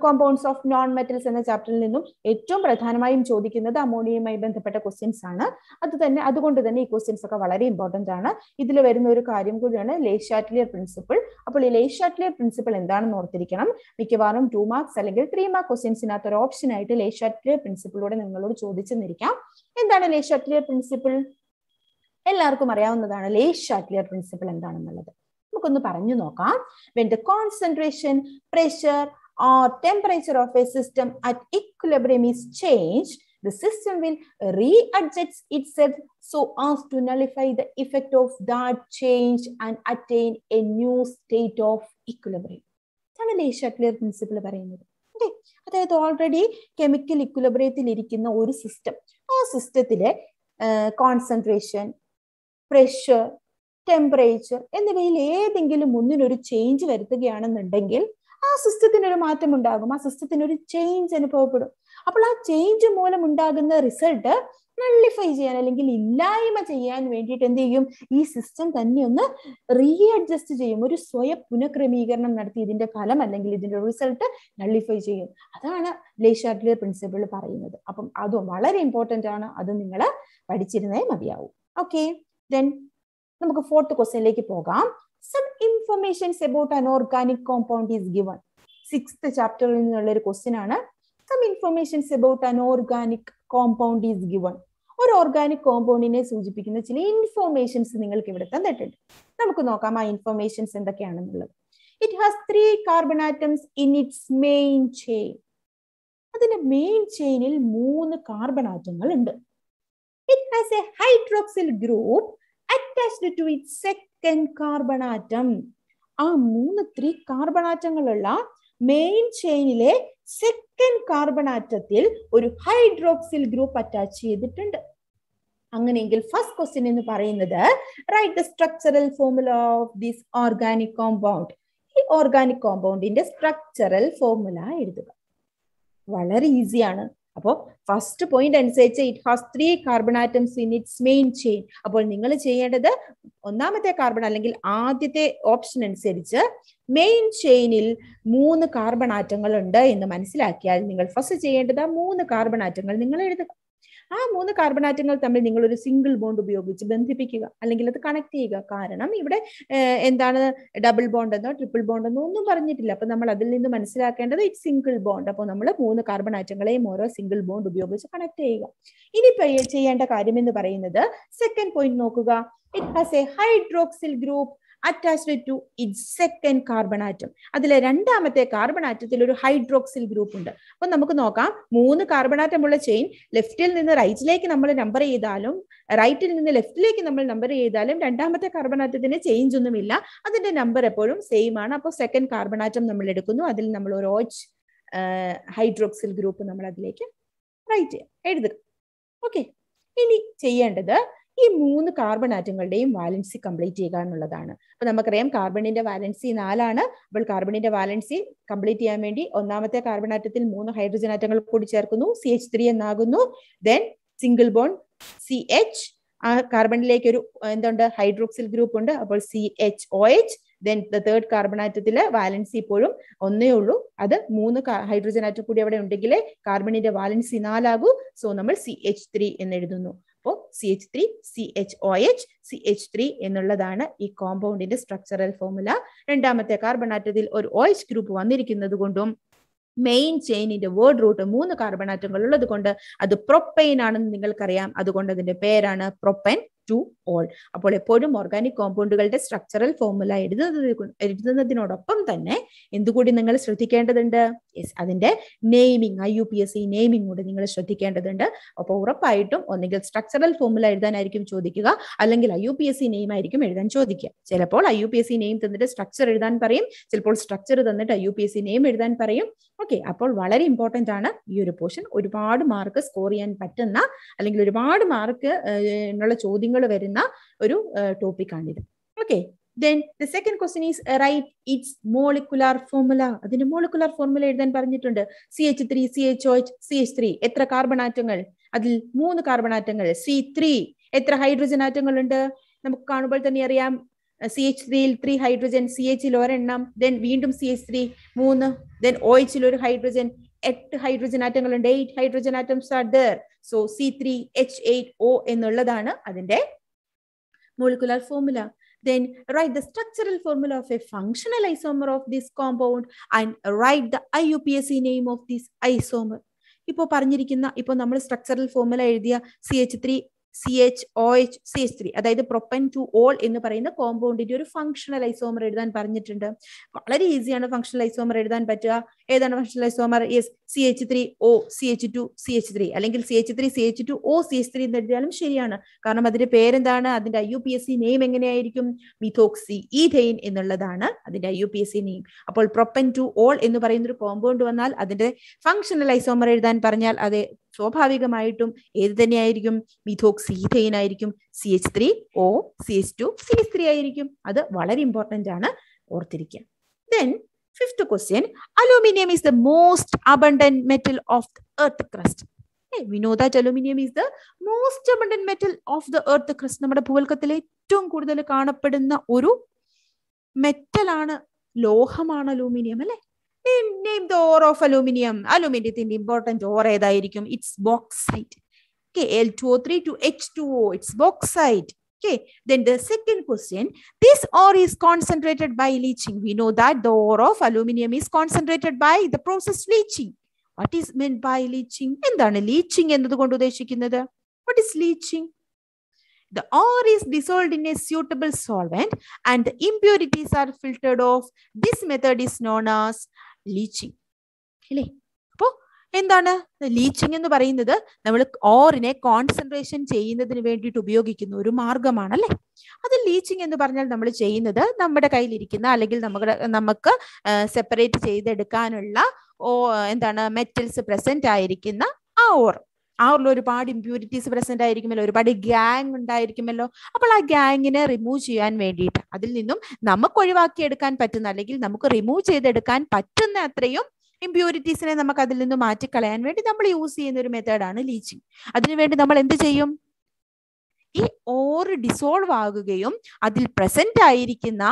കോമ്പൗണ്ട്സ് ഓഫ് നോൺ മെറ്റൽസ് എന്ന ചാപ്റ്ററിൽ നിന്നും ഏറ്റവും പ്രധാനമായും ചോദിക്കുന്നത് അമോണിയയുമായി ബന്ധപ്പെട്ട ക്വസ്റ്റ്യൻസ് ആണ്. അത് തന്നെ അതുകൊണ്ട് തന്നെ ഈ ക്വസ്റ്റ്യൻസ് ഒക്കെ വളരെ ഇമ്പോർട്ടന്റ് ആണ്. ഇതിൽ വരുന്ന ഒരു കാര്യം കൂടിയാണ് ലേഷാറ്റ്ലിയർ പ്രിൻസിപ്പിൾ അപ്പോൾ ഈ ലേഷാറ്റ്ലിയർ പ്രിൻസിപ്പിൾ എന്താണെന്ന് ഓർത്തിരിക്കണം. മിക്കവാറും ടു മാർക്സ് അല്ലെങ്കിൽ ത്രീ മാർക്ക് ക്വസ്റ്റ്യൻസിനകത്ത് ഒരു ഓപ്ഷൻ ആയിട്ട് ലേഷാറ്റ്ലിയർ പ്രിൻസിപ്പിളിലൂടെ നിങ്ങളോട് ചോദിച്ചെന്നിരിക്കാം. എന്താണ് ലേഷാറ്റ്ലിയർ പ്രിൻസിപ്പിൾ എല്ലാവർക്കും അറിയാവുന്നതാണ് ലേഷാറ്റ്ലിയർ പ്രിൻസിപ്പിൾ എന്താണെന്നുള്ളത്. നമുക്കൊന്ന് പറഞ്ഞു നോക്കാം. When the concentration pressure or temperature of a system at equilibrium is changed, the system will readjust itself so as to nullify the effect of that change and attain a new state of equilibrium. ഇതാണ് Le Chatelier principle പറയുന്നത് okay അതായത് already chemical ഇക്വിലിബ്രിയത്തിൽ ഇരിക്കുന്ന ഒരു system ആ സിസ്റ്റത്തിലെ concentration pressure temperature എന്നിവയിൽ ഏതെങ്കിലും ഒന്നിനൊരു ചേഞ്ച് വരുത്തുകയാണെന്നുണ്ടെങ്കിൽ ആ സിസ്റ്റത്തിന് ഒരു മാറ്റം ഉണ്ടാകും ആ സിസ്റ്റത്തിന് ഒരു ചേഞ്ച് അനുഭവപ്പെടും. അപ്പോൾ ആ ചേഞ്ച് മൂലം ഉണ്ടാകുന്ന റിസൾട്ട് നള്ളിഫൈ ചെയ്യാൻ അല്ലെങ്കിൽ ഇല്ലായ്മ ചെയ്യാൻ വേണ്ടിയിട്ട് എന്ത് ചെയ്യും? ഈ സിസ്റ്റം തന്നെ ഒന്ന് റീഅഡ്ജസ്റ്റ് ചെയ്യും. ഒരു സ്വയം പുനഃക്രമീകരണം നടത്തി ഇതിന്റെ ഫലം അല്ലെങ്കിൽ ഇതിന്റെ റിസൾട്ട് നള്ളിഫൈ ചെയ്യും. അതാണ് ലേഷാർട്ട്ലിയർ പ്രിൻസിപ്പിൾ പറയുന്നത്. അപ്പം അതും വളരെ ഇമ്പോർട്ടന്റ് ആണ്. അത് നിങ്ങൾ പഠിച്ചിരുന്നേ മതിയാവും. ഓക്കെ ദെൻ നമുക്ക് ഫോർത്ത് ക്വസ്റ്റ്യനിലേക്ക് പോകാം. Some informations about an organic compound is given. Sixth ചാപ്റ്ററിൽ നിന്നുള്ള ഒരു ക്വസ്റ്റ്യൻ ആണ്. Some informations about an organic compound is given ഒരു ഓർഗാനിക് കോമ്പൗണ്ടിനെ സൂചിപ്പിക്കുന്ന ചില ഇൻഫോർമേഷൻസ് നിങ്ങൾക്ക് ഇവിടെ തന്നിട്ടുണ്ട്. നമുക്ക് നോക്കാം ആ informations എന്തൊക്കെയാണെന്നുള്ളത്. It has three carbon atoms in its main chain അതിന്റെ മെയിൻ ചെയിനിൽ മൂന്ന് കാർബൺ ആറ്റങ്ങൾ ഉണ്ട്. It has a hydroxyl group attached to it second carbon atom ആ മൂന്ന് ത്രീ കാർബൺ ആറ്റങ്ങളുള്ള മെയിൻ ചെയിനിലെ സെക്കൻഡ് കാർബൺ ആറ്റത്തിൽ ഒരു ഹൈഡ്രോക്സിൽ ഗ്രൂപ്പ് അറ്റാച്ച് ചെയ്തിട്ടുണ്ട്. അങ്ങനെയെങ്കിൽ ഫസ്റ്റ് ക്വസ്റ്റ്യൻ എന്ന് പറയുന്നത് right the structural formula of this organic compound ഈ ഓർഗാനിക് കോമ്പൗണ്ടിന്റെ സ്ട്രക്ചറൽ ഫോർമുല എഴുതുക. വളരെ ഈസിയാണ് അപ്പോൾ ഫസ്റ്റ് പോയിന്റ് അനുസരിച്ച് it has three carbon atoms in its main chain അപ്പോൾ നിങ്ങൾ ചെയ്യേണ്ടത് ഒന്നാമത്തെ കാർബൺ അല്ലെങ്കിൽ ആദ്യത്തെ ഓപ്ഷൻ അനുസരിച്ച് മെയിൻ ചെയിനിൽ മൂന്ന് കാർബൺ ആറ്റങ്ങൾ ഉണ്ട് എന്ന് മനസ്സിലാക്കിയാൽ നിങ്ങൾ ഫസ്റ്റ് ചെയ്യേണ്ടത് മൂന്ന് കാർബൺ ആറ്റങ്ങൾ നിങ്ങൾ എഴുതുക. ആ മൂന്ന് കാർബൺ ആറ്റങ്ങൾ തമ്മിൽ നിങ്ങൾ ഒരു സിംഗിൾ ബോണ്ട് ഉപയോഗിച്ച് ബന്ധിപ്പിക്കുക. അല്ലെങ്കിൽ അത് കണക്ട് ചെയ്യുക. കാരണം ഇവിടെ എന്താണ് ഡബിൾ ബോണ്ട് എന്നോ ട്രിപ്പിൾ ബോണ്ട് എന്നോ ഒന്നും പറഞ്ഞിട്ടില്ല. അപ്പൊ നമ്മൾ അതിൽ നിന്ന് മനസ്സിലാക്കേണ്ടത് ഇറ്റ് സിംഗിൾ ബോണ്ട് അപ്പോൾ നമ്മൾ മൂന്ന് കാർബൺ ആറ്റങ്ങളെയും ഓരോ സിംഗിൾ ബോണ്ട് ഉപയോഗിച്ച് കണക്ട് ചെയ്യുക. ഇനി ചെയ്യേണ്ട കാര്യം എന്ന് പറയുന്നത് സെക്കൻഡ് പോയിന്റ് നോക്കുക. It has a hydroxyl group attached to it second carbon atom അതിലെ രണ്ടാമത്തെ കാർബൺ ആറ്റത്തിൽ ഒരു ഹൈഡ്രോക്സിൽ ഗ്രൂപ്പ് ഉണ്ട്. അപ്പൊ നമുക്ക് നോക്കാം. മൂന്ന് കാർബൺ ആറ്റം ഉള്ള ചെയിൻ ലെഫ്റ്റിൽ നിന്ന് റൈറ്റിലേക്ക് നമ്മൾ നമ്പർ ചെയ്താലും റൈറ്റിൽ നിന്ന് ലെഫ്റ്റിലേക്ക് നമ്മൾ നമ്പർ ചെയ്താലും രണ്ടാമത്തെ കാർബൺ ആറ്റത്തിന് ചേഞ്ച് ഒന്നുമില്ല അതിന്റെ നമ്പർ എപ്പോഴും സെയിം ആണ്. അപ്പോൾ സെക്കൻഡ് കാർബൺ ആറ്റം നമ്മൾ എടുക്കുന്നു. അതിൽ നമ്മൾ ഒരു ഓച്ച് ഹൈഡ്രോക്സിൽ ഗ്രൂപ്പ് നമ്മൾ അതിലേക്ക് റൈറ്റ് ചെയ്യാം. എഴുതുക. ഓക്കെ ഇനി ചെയ്യേണ്ടത് ഈ മൂന്ന് കാർബൺ ആറ്റങ്ങളുടെയും വാലൻസി കംപ്ലീറ്റ് ചെയ്യുക എന്നുള്ളതാണ്. അപ്പൊ നമുക്കറിയാം കാർബണിന്റെ വാലൻസി നാലാണ്. അപ്പോൾ കാർബണിന്റെ വാലൻസി കംപ്ലീറ്റ് ചെയ്യാൻ വേണ്ടി ഒന്നാമത്തെ കാർബൺ ആറ്റത്തിൽ മൂന്ന് ഹൈഡ്രജൻ ആറ്റങ്ങൾ കൂടി ചേർക്കുന്നു. സി എച്ച് ത്രീ എന്നാകുന്നു. Then single bond C H ആ കാർബണിലേക്ക് ഒരു എന്തുണ്ട്? ഹൈഡ്രോക്സിൽ ഗ്രൂപ്പ് ഉണ്ട്. അപ്പോൾ C H O H then the third carbon ആറ്റത്തിൽ valency ഇപ്പോഴും ഒന്നേ ഉള്ളൂ. അത് മൂന്ന് ഹൈഡ്രജൻ ആറ്റം കൂടി അവിടെ ഉണ്ടെങ്കിൽ കാർബണിന്റെ വാലൻസി നാലാകൂ. സോ നമ്മൾ സി എച്ച് ത്രീ എന്ന് എഴുതുന്നു. അപ്പോൾ C H three C H O H C H three എന്നുള്ളതാണ് ഈ കോമ്പൗണ്ടിന്റെ സ്ട്രക്ചറൽ ഫോർമുല രണ്ടാമത്തെ കാർബൺ ആറ്റത്തിൽ ഒരു ഒ എച്ച് ഗ്രൂപ്പ് വന്നിരിക്കുന്നത് കൊണ്ടും മെയിൻ ചെയിനിന്റെ വേർഡ് റൂട്ട് മൂന്ന് കാർബൺ ആറ്റങ്ങൾ ഉള്ളത് കൊണ്ട് അത് പ്രൊപ്പൈൻ ആണെന്ന് നിങ്ങൾക്കറിയാം. അതുകൊണ്ട് അതിന്റെ പേരാണ് പ്രൊപ്പൻ ടു ഓൾ അപ്പോൾ എപ്പോഴും ഓർഗാനിക് കോമ്പൗണ്ടുകളുടെ സ്ട്രക്ചറൽ ഫോർമുല എഴുതുന്നത് എഴുതുന്നതിനോടൊപ്പം തന്നെ എന്തുകൂടി നിങ്ങൾ ശ്രദ്ധിക്കേണ്ടതുണ്ട്? യെസ് അതിന്റെ naming I U P S C naming കൂടി നിങ്ങൾ ശ്രദ്ധിക്കേണ്ടതുണ്ട്. അപ്പോൾ ഉറപ്പായിട്ടും ഒന്നുകിൽ സ്ട്രക്ചറൽ ഫോർമുല എഴുതാനായിരിക്കും ചോദിക്കുക അല്ലെങ്കിൽ I U P S C name ആയിരിക്കും എഴുതാൻ ചോദിക്കുക. ചിലപ്പോൾ I U P S C name തന്നിട്ട് സ്ട്രക്ചർ എഴുതാൻ പറയും ചിലപ്പോൾ സ്ട്രക്ചർ തന്നിട്ട് I U P S C name എഴുതാൻ പറയും. ഓക്കെ അപ്പോൾ വളരെ ഇമ്പോർട്ടന്റ് ആണ് ഈ ഒരു പോർഷൻ ഒരുപാട് മാർക്ക് സ്കോർ ചെയ്യാൻ പറ്റുന്ന അല്ലെങ്കിൽ ഒരുപാട് മാർക്ക് ഉള്ള ചോദ്യങ്ങൾ വരുന്ന ഒരു ടോപ്പിക്കാണിത് okay then the second question is right it's molecular formula അതിന്റെ മോളിക്കുലാർ ഫോർമുല എഴുതാൻ പറഞ്ഞിട്ടുണ്ട്. C H three C H O H C H three എത്ര കാർബൺ ആറ്റങ്ങൾ അതിൽ മൂന്ന് കാർബൺ ആറ്റങ്ങൾ സി ത്രീ എത്ര ഹൈഡ്രജൻ ആറ്റങ്ങൾ ഉണ്ട് നമുക്ക് കാണുമ്പോൾ തന്നെ അറിയാം. സി എച്ച് ത്രീയിൽ ത്രീ ഹൈഡ്രജൻ സി എച്ചിൽ ഒരെണ്ണം ദെൻ വീണ്ടും സി എച്ച് ത്രീ മൂന്ന് ദെൻ ഒ എച്ചിൽ ഒരു ഹൈഡ്രജൻ എട്ട് ഹൈഡ്രജൻ ആറ്റങ്ങൾ ഉണ്ട് eight hydrogen atoms are there so C three H eight O എന്നുള്ളതാണ് അതിന്റെ molecular formula. Then write the structural formula of a functional isomer of this compound and write the IUPAC name of this isomer. ഇപ്പോൾ പറഞ്ഞിരിക്കുന്ന ഇപ്പോൾ നമ്മൾ structural formula എഴുതിയ C H three C H O H C H three അതായത് propan two ol എന്ന് പറയുന്ന കോമ്പൗണ്ടിന്റെ ഒരു functional isomer എഴുതാൻ പറഞ്ഞിട്ടുണ്ട്. വളരെ ഈസിയാണ് ഫംഗ്ഷണൽ ഐസോമർ എഴുതാൻ പറ്റുക. ഏതാണ് functional isomer yes C H three O C H two C H three അല്ലെങ്കിൽ C H three C H two O C H three എന്ന് എഴുതിയാലും ശരിയാണ്. കാരണം അതിന്റെ പേരെന്താണ്? അതിന്റെ I U P S C name എങ്ങനെയായിരിക്കും? മിഥോക്സി ഈഥെയിൻ എന്നുള്ളതാണ് അതിന്റെ I U P S C name അപ്പോൾ പ്രൊപ്പൻ ടു ഓൾ എന്ന് പറയുന്ന ഒരു കോമ്പൗണ്ട് വന്നാൽ അതിന്റെ ഫംഗ്ഷണൽ ഐസോമർ എഴുതാൻ പറഞ്ഞാൽ അത് സ്വാഭാവികമായിട്ടും ഏത് തന്നെയായിരിക്കും? മിഥോക്സി ആയിരിക്കും. C H three O C H two C H three ആയിരിക്കും. അത് വളരെ ഇമ്പോർട്ടന്റ് ആണ് ഓർത്തിരിക്കുക. Then fifth question aluminium is the most abundant metal of the earth crust we know that aluminium is the most abundant metal of the earth നമ്മുടെ ഭൂവൽക്കത്തിൽ ഏറ്റവും കൂടുതൽ കാണപ്പെടുന്ന ഒരു മെറ്റലാണ് ലോഹമാണ് അലൂമിനിയം അല്ലെ? name the ore of aluminium അലൂമിനിയത്തിന്റെ important or ഏതായിരിക്കും it's bauxite okay l2o3 to h2o it's bauxite okay then the second question this ore is concentrated by leaching we know that the ore of aluminium is concentrated by the process leaching what is meant by leaching എന്താണ് leaching എന്നതുകൊണ്ട് ഉദ്ദേശിക്കുന്നത് what is leaching the ore is dissolved in a suitable solvent and the impurities are filtered off this method is known as leaching. അല്ലേ അപ്പോ എന്താണ്? Leaching എന്ന് പറയുന്നത് നമ്മൾ ഓറിനെ concentration ചെയ്യുന്നതിന് വേണ്ടിയിട്ട് ഉപയോഗിക്കുന്ന ഒരു മാർഗമാണ് അല്ലെ? അത് ലീച്ചിങ് എന്ന് പറഞ്ഞാൽ നമ്മൾ ചെയ്യുന്നത് നമ്മുടെ കയ്യിലിരിക്കുന്ന അല്ലെങ്കിൽ നമ്മുടെ നമുക്ക് സെപ്പറേറ്റ് ചെയ്തെടുക്കാനുള്ള ഓ എന്താണ് മെറ്റൽസ് പ്രസന്റ് ആയിരിക്കുന്ന ആ ഓർ ആ ഉള്ള ഒരുപാട് ഇമ്പ്യൂരിറ്റീസ് പ്രസന്റ് ആയിരിക്കുമല്ലോ ഒരുപാട് ഗ്യാങ് ഉണ്ടായിരിക്കുമല്ലോ. അപ്പോൾ ആ ഗ്യാങ്ങിനെ റിമൂവ് ചെയ്യാൻ വേണ്ടിയിട്ട് അതിൽ നിന്നും നമുക്ക് ഒഴിവാക്കിയെടുക്കാൻ പറ്റുന്ന അല്ലെങ്കിൽ നമുക്ക് റിമൂവ് ചെയ്തെടുക്കാൻ പറ്റുന്ന അത്രയും ഇമ്പ്യൂരിറ്റീസിനെ നമുക്ക് അതിൽ നിന്ന് മാറ്റിക്കളയാൻ വേണ്ടി നമ്മൾ യൂസ് ചെയ്യുന്ന ഒരു മെത്തേഡാണ് ലീച്ചിങ് അതിനുവേണ്ടി നമ്മൾ എന്ത് ചെയ്യും? ഈ ഓർ ഡിസോൾവ് ആകുകയും അതിൽ പ്രസന്റ് ആയിരിക്കുന്ന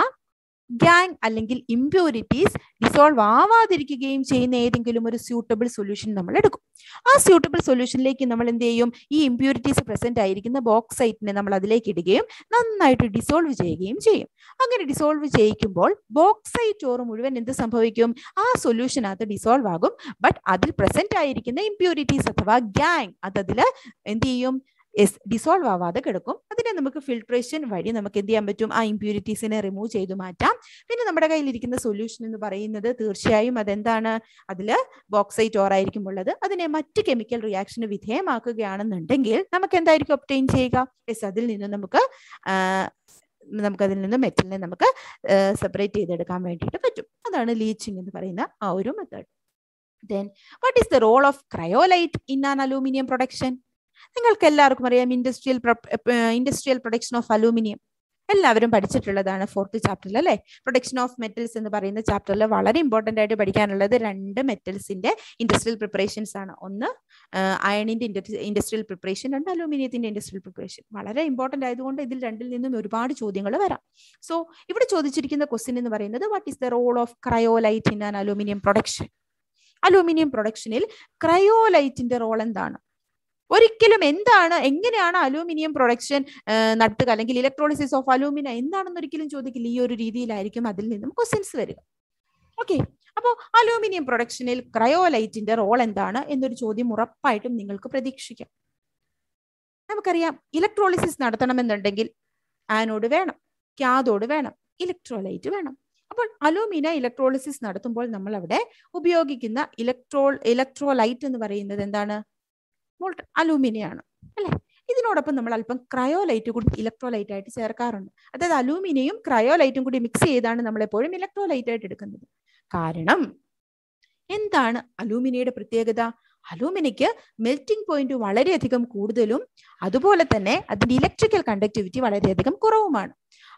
ഗ്യാങ് അല്ലെങ്കിൽ ഇമ്പ്യൂരിറ്റീസ് ഡിസോൾവ് ആവാതിരിക്കുകയും ചെയ്യുന്ന ഏതെങ്കിലും ഒരു സ്യൂട്ടബിൾ സൊല്യൂഷൻ നമ്മൾ എടുക്കും ആ സ്യൂട്ടബിൾ സൊല്യൂഷനിലേക്ക് നമ്മൾ എന്ത് ചെയ്യും? ഈ ഇമ്പ്യൂരിറ്റീസ് പ്രസന്റ് ആയിരിക്കുന്ന ബോക്സൈറ്റിനെ നമ്മൾ അതിലേക്ക് ഇടുകയും നന്നായിട്ട് ഡിസോൾവ് ചെയ്യുകയും ചെയ്യും. അങ്ങനെ ഡിസോൾവ് ചെയ്യിക്കുമ്പോൾ ബോക്സൈറ്റ് ഓറ് മുഴുവൻ എന്ത് സംഭവിക്കും? ആ സൊല്യൂഷനകത്ത് ഡിസോൾവ് ആകും. ബട്ട് അതിൽ പ്രസന്റ് ആയിരിക്കുന്ന ഇമ്പ്യൂരിറ്റീസ് അഥവാ ഗ്യാങ് അത് അതിൽ എന്ത് ചെയ്യും? എസ് ഡിസോൾവ് ആവാതെ കിടക്കും. അതിനെ നമുക്ക് ഫിൽട്രേഷൻ വഴി നമുക്ക് എന്ത് ചെയ്യാൻ പറ്റും? ആ ഇമ്പ്യൂരിറ്റീസിനെ റിമൂവ് ചെയ്തു മാറ്റാം. പിന്നെ നമ്മുടെ കയ്യിലിരിക്കുന്ന സൊല്യൂഷൻ എന്ന് പറയുന്നത് തീർച്ചയായും അതെന്താണ്? അതിൽ ബോക്സൈറ്റ് ഓർ ആയിരിക്കും ഉള്ളത്. അതിനെ മറ്റ് കെമിക്കൽ റിയാക്ഷന് വിധേയമാക്കുകയാണെന്നുണ്ടെങ്കിൽ നമുക്ക് എന്തായിരിക്കും ഒപ്റ്റെയിൻ ചെയ്യുക? എസ് അതിൽ നിന്ന് നമുക്ക് നമുക്കതിൽ നിന്ന് മെറ്റലിനെ നമുക്ക് സെപ്പറേറ്റ് ചെയ്തെടുക്കാൻ വേണ്ടിയിട്ട് പറ്റും. അതാണ് ലീച്ചിങ് എന്ന് പറയുന്ന ആ ഒരു method then what is the role of cryolite in an aluminium production നിങ്ങൾക്ക് എല്ലാവർക്കും അറിയാം industrial industrial production of aluminium എല്ലാവരും പഠിച്ചിട്ടുള്ളതാണ് ഫോർത്ത് ചാപ്റ്ററിൽ അല്ലേ? പ്രൊഡക്ഷൻ ഓഫ് മെറ്റൽസ് എന്ന് പറയുന്ന ചാപ്റ്ററിൽ വളരെ ഇമ്പോർട്ടന്റ് ആയിട്ട് പഠിക്കാനുള്ളത് രണ്ട് മെറ്റൽസിന്റെ ഇൻഡസ്ട്രിയൽ പ്രിപ്പറേഷൻസ് ആണ്. ഒന്ന് അയണിന്റെ ഇൻഡസ്ട്രിയൽ പ്രിപ്പറേഷൻ രണ്ട് അലൂമിനിയത്തിന്റെ ഇൻഡസ്ട്രിയൽ പ്രിപ്പറേഷൻ വളരെ ഇമ്പോർട്ടന്റ് ആയതുകൊണ്ട് ഇതിൽ രണ്ടിൽ നിന്നും ഒരുപാട് ചോദ്യങ്ങൾ വരാം. സോ ഇവിടെ ചോദിച്ചിരിക്കുന്ന ക്വസ്റ്റ്യൻ എന്ന് പറയുന്നത് what is the role of cryolite in an aluminium production aluminium പ്രൊഡക്ഷനിൽ ക്രയോലൈറ്റിന്റെ റോൾ എന്താണ്? ഒരിക്കലും എന്താണ് എങ്ങനെയാണ് അലൂമിനിയം പ്രൊഡക്ഷൻ നടത്തുക അല്ലെങ്കിൽ ഇലക്ട്രോളിസിസ് ഓഫ് അലൂമിന എന്താണെന്ന് ഒരിക്കലും ചോദിക്കില്ല. ഈ ഒരു രീതിയിലായിരിക്കും അതിൽ നിന്നും ക്വസ്റ്റ്യൻസ് വരിക. ഓക്കെ അപ്പോൾ അലൂമിനിയം പ്രൊഡക്ഷനിൽ ക്രയോലൈറ്റിന്റെ റോൾ എന്താണ് എന്നൊരു ചോദ്യം ഉറപ്പായിട്ടും നിങ്ങൾക്ക് പ്രതീക്ഷിക്കാം. നമുക്കറിയാം ഇലക്ട്രോളിസിസ് നടത്തണമെന്നുണ്ടെങ്കിൽ ആനോഡ് വേണം ക്യാതോഡ് വേണം ഇലക്ട്രോലൈറ്റ് വേണം. അപ്പോൾ അലൂമിന ഇലക്ട്രോളിസിസ് നടത്തുമ്പോൾ നമ്മൾ അവിടെ ഉപയോഗിക്കുന്ന ഇലക്ട്രോൾ ഇലക്ട്രോലൈറ്റ് എന്ന് പറയുന്നത് എന്താണ്? മോൾട്ട് അലൂമിനിയാണ് അല്ലെ? ഇതിനോടൊപ്പം നമ്മൾ അല്പം ക്രയോലൈറ്റ് കൂടി ഇലക്ട്രോലൈറ്റ് ആയിട്ട് ചേർക്കാറുണ്ട്. അതായത് അലൂമിനിയും ക്രയോലൈറ്റും കൂടി മിക്സ് ചെയ്താണ് നമ്മൾ എപ്പോഴും ഇലക്ട്രോലൈറ്റ് ആയിട്ട് എടുക്കുന്നത്. കാരണം എന്താണ് അലൂമിനിയുടെ പ്രത്യേകത? അലൂമിനിക്ക് മെൽറ്റിംഗ് പോയിന്റ് വളരെയധികം കൂടുതലും അതുപോലെ തന്നെ അതിന്റെ ഇലക്ട്രിക്കൽ കണ്ടക്ടിവിറ്റി വളരെയധികം കുറവുമാണ്.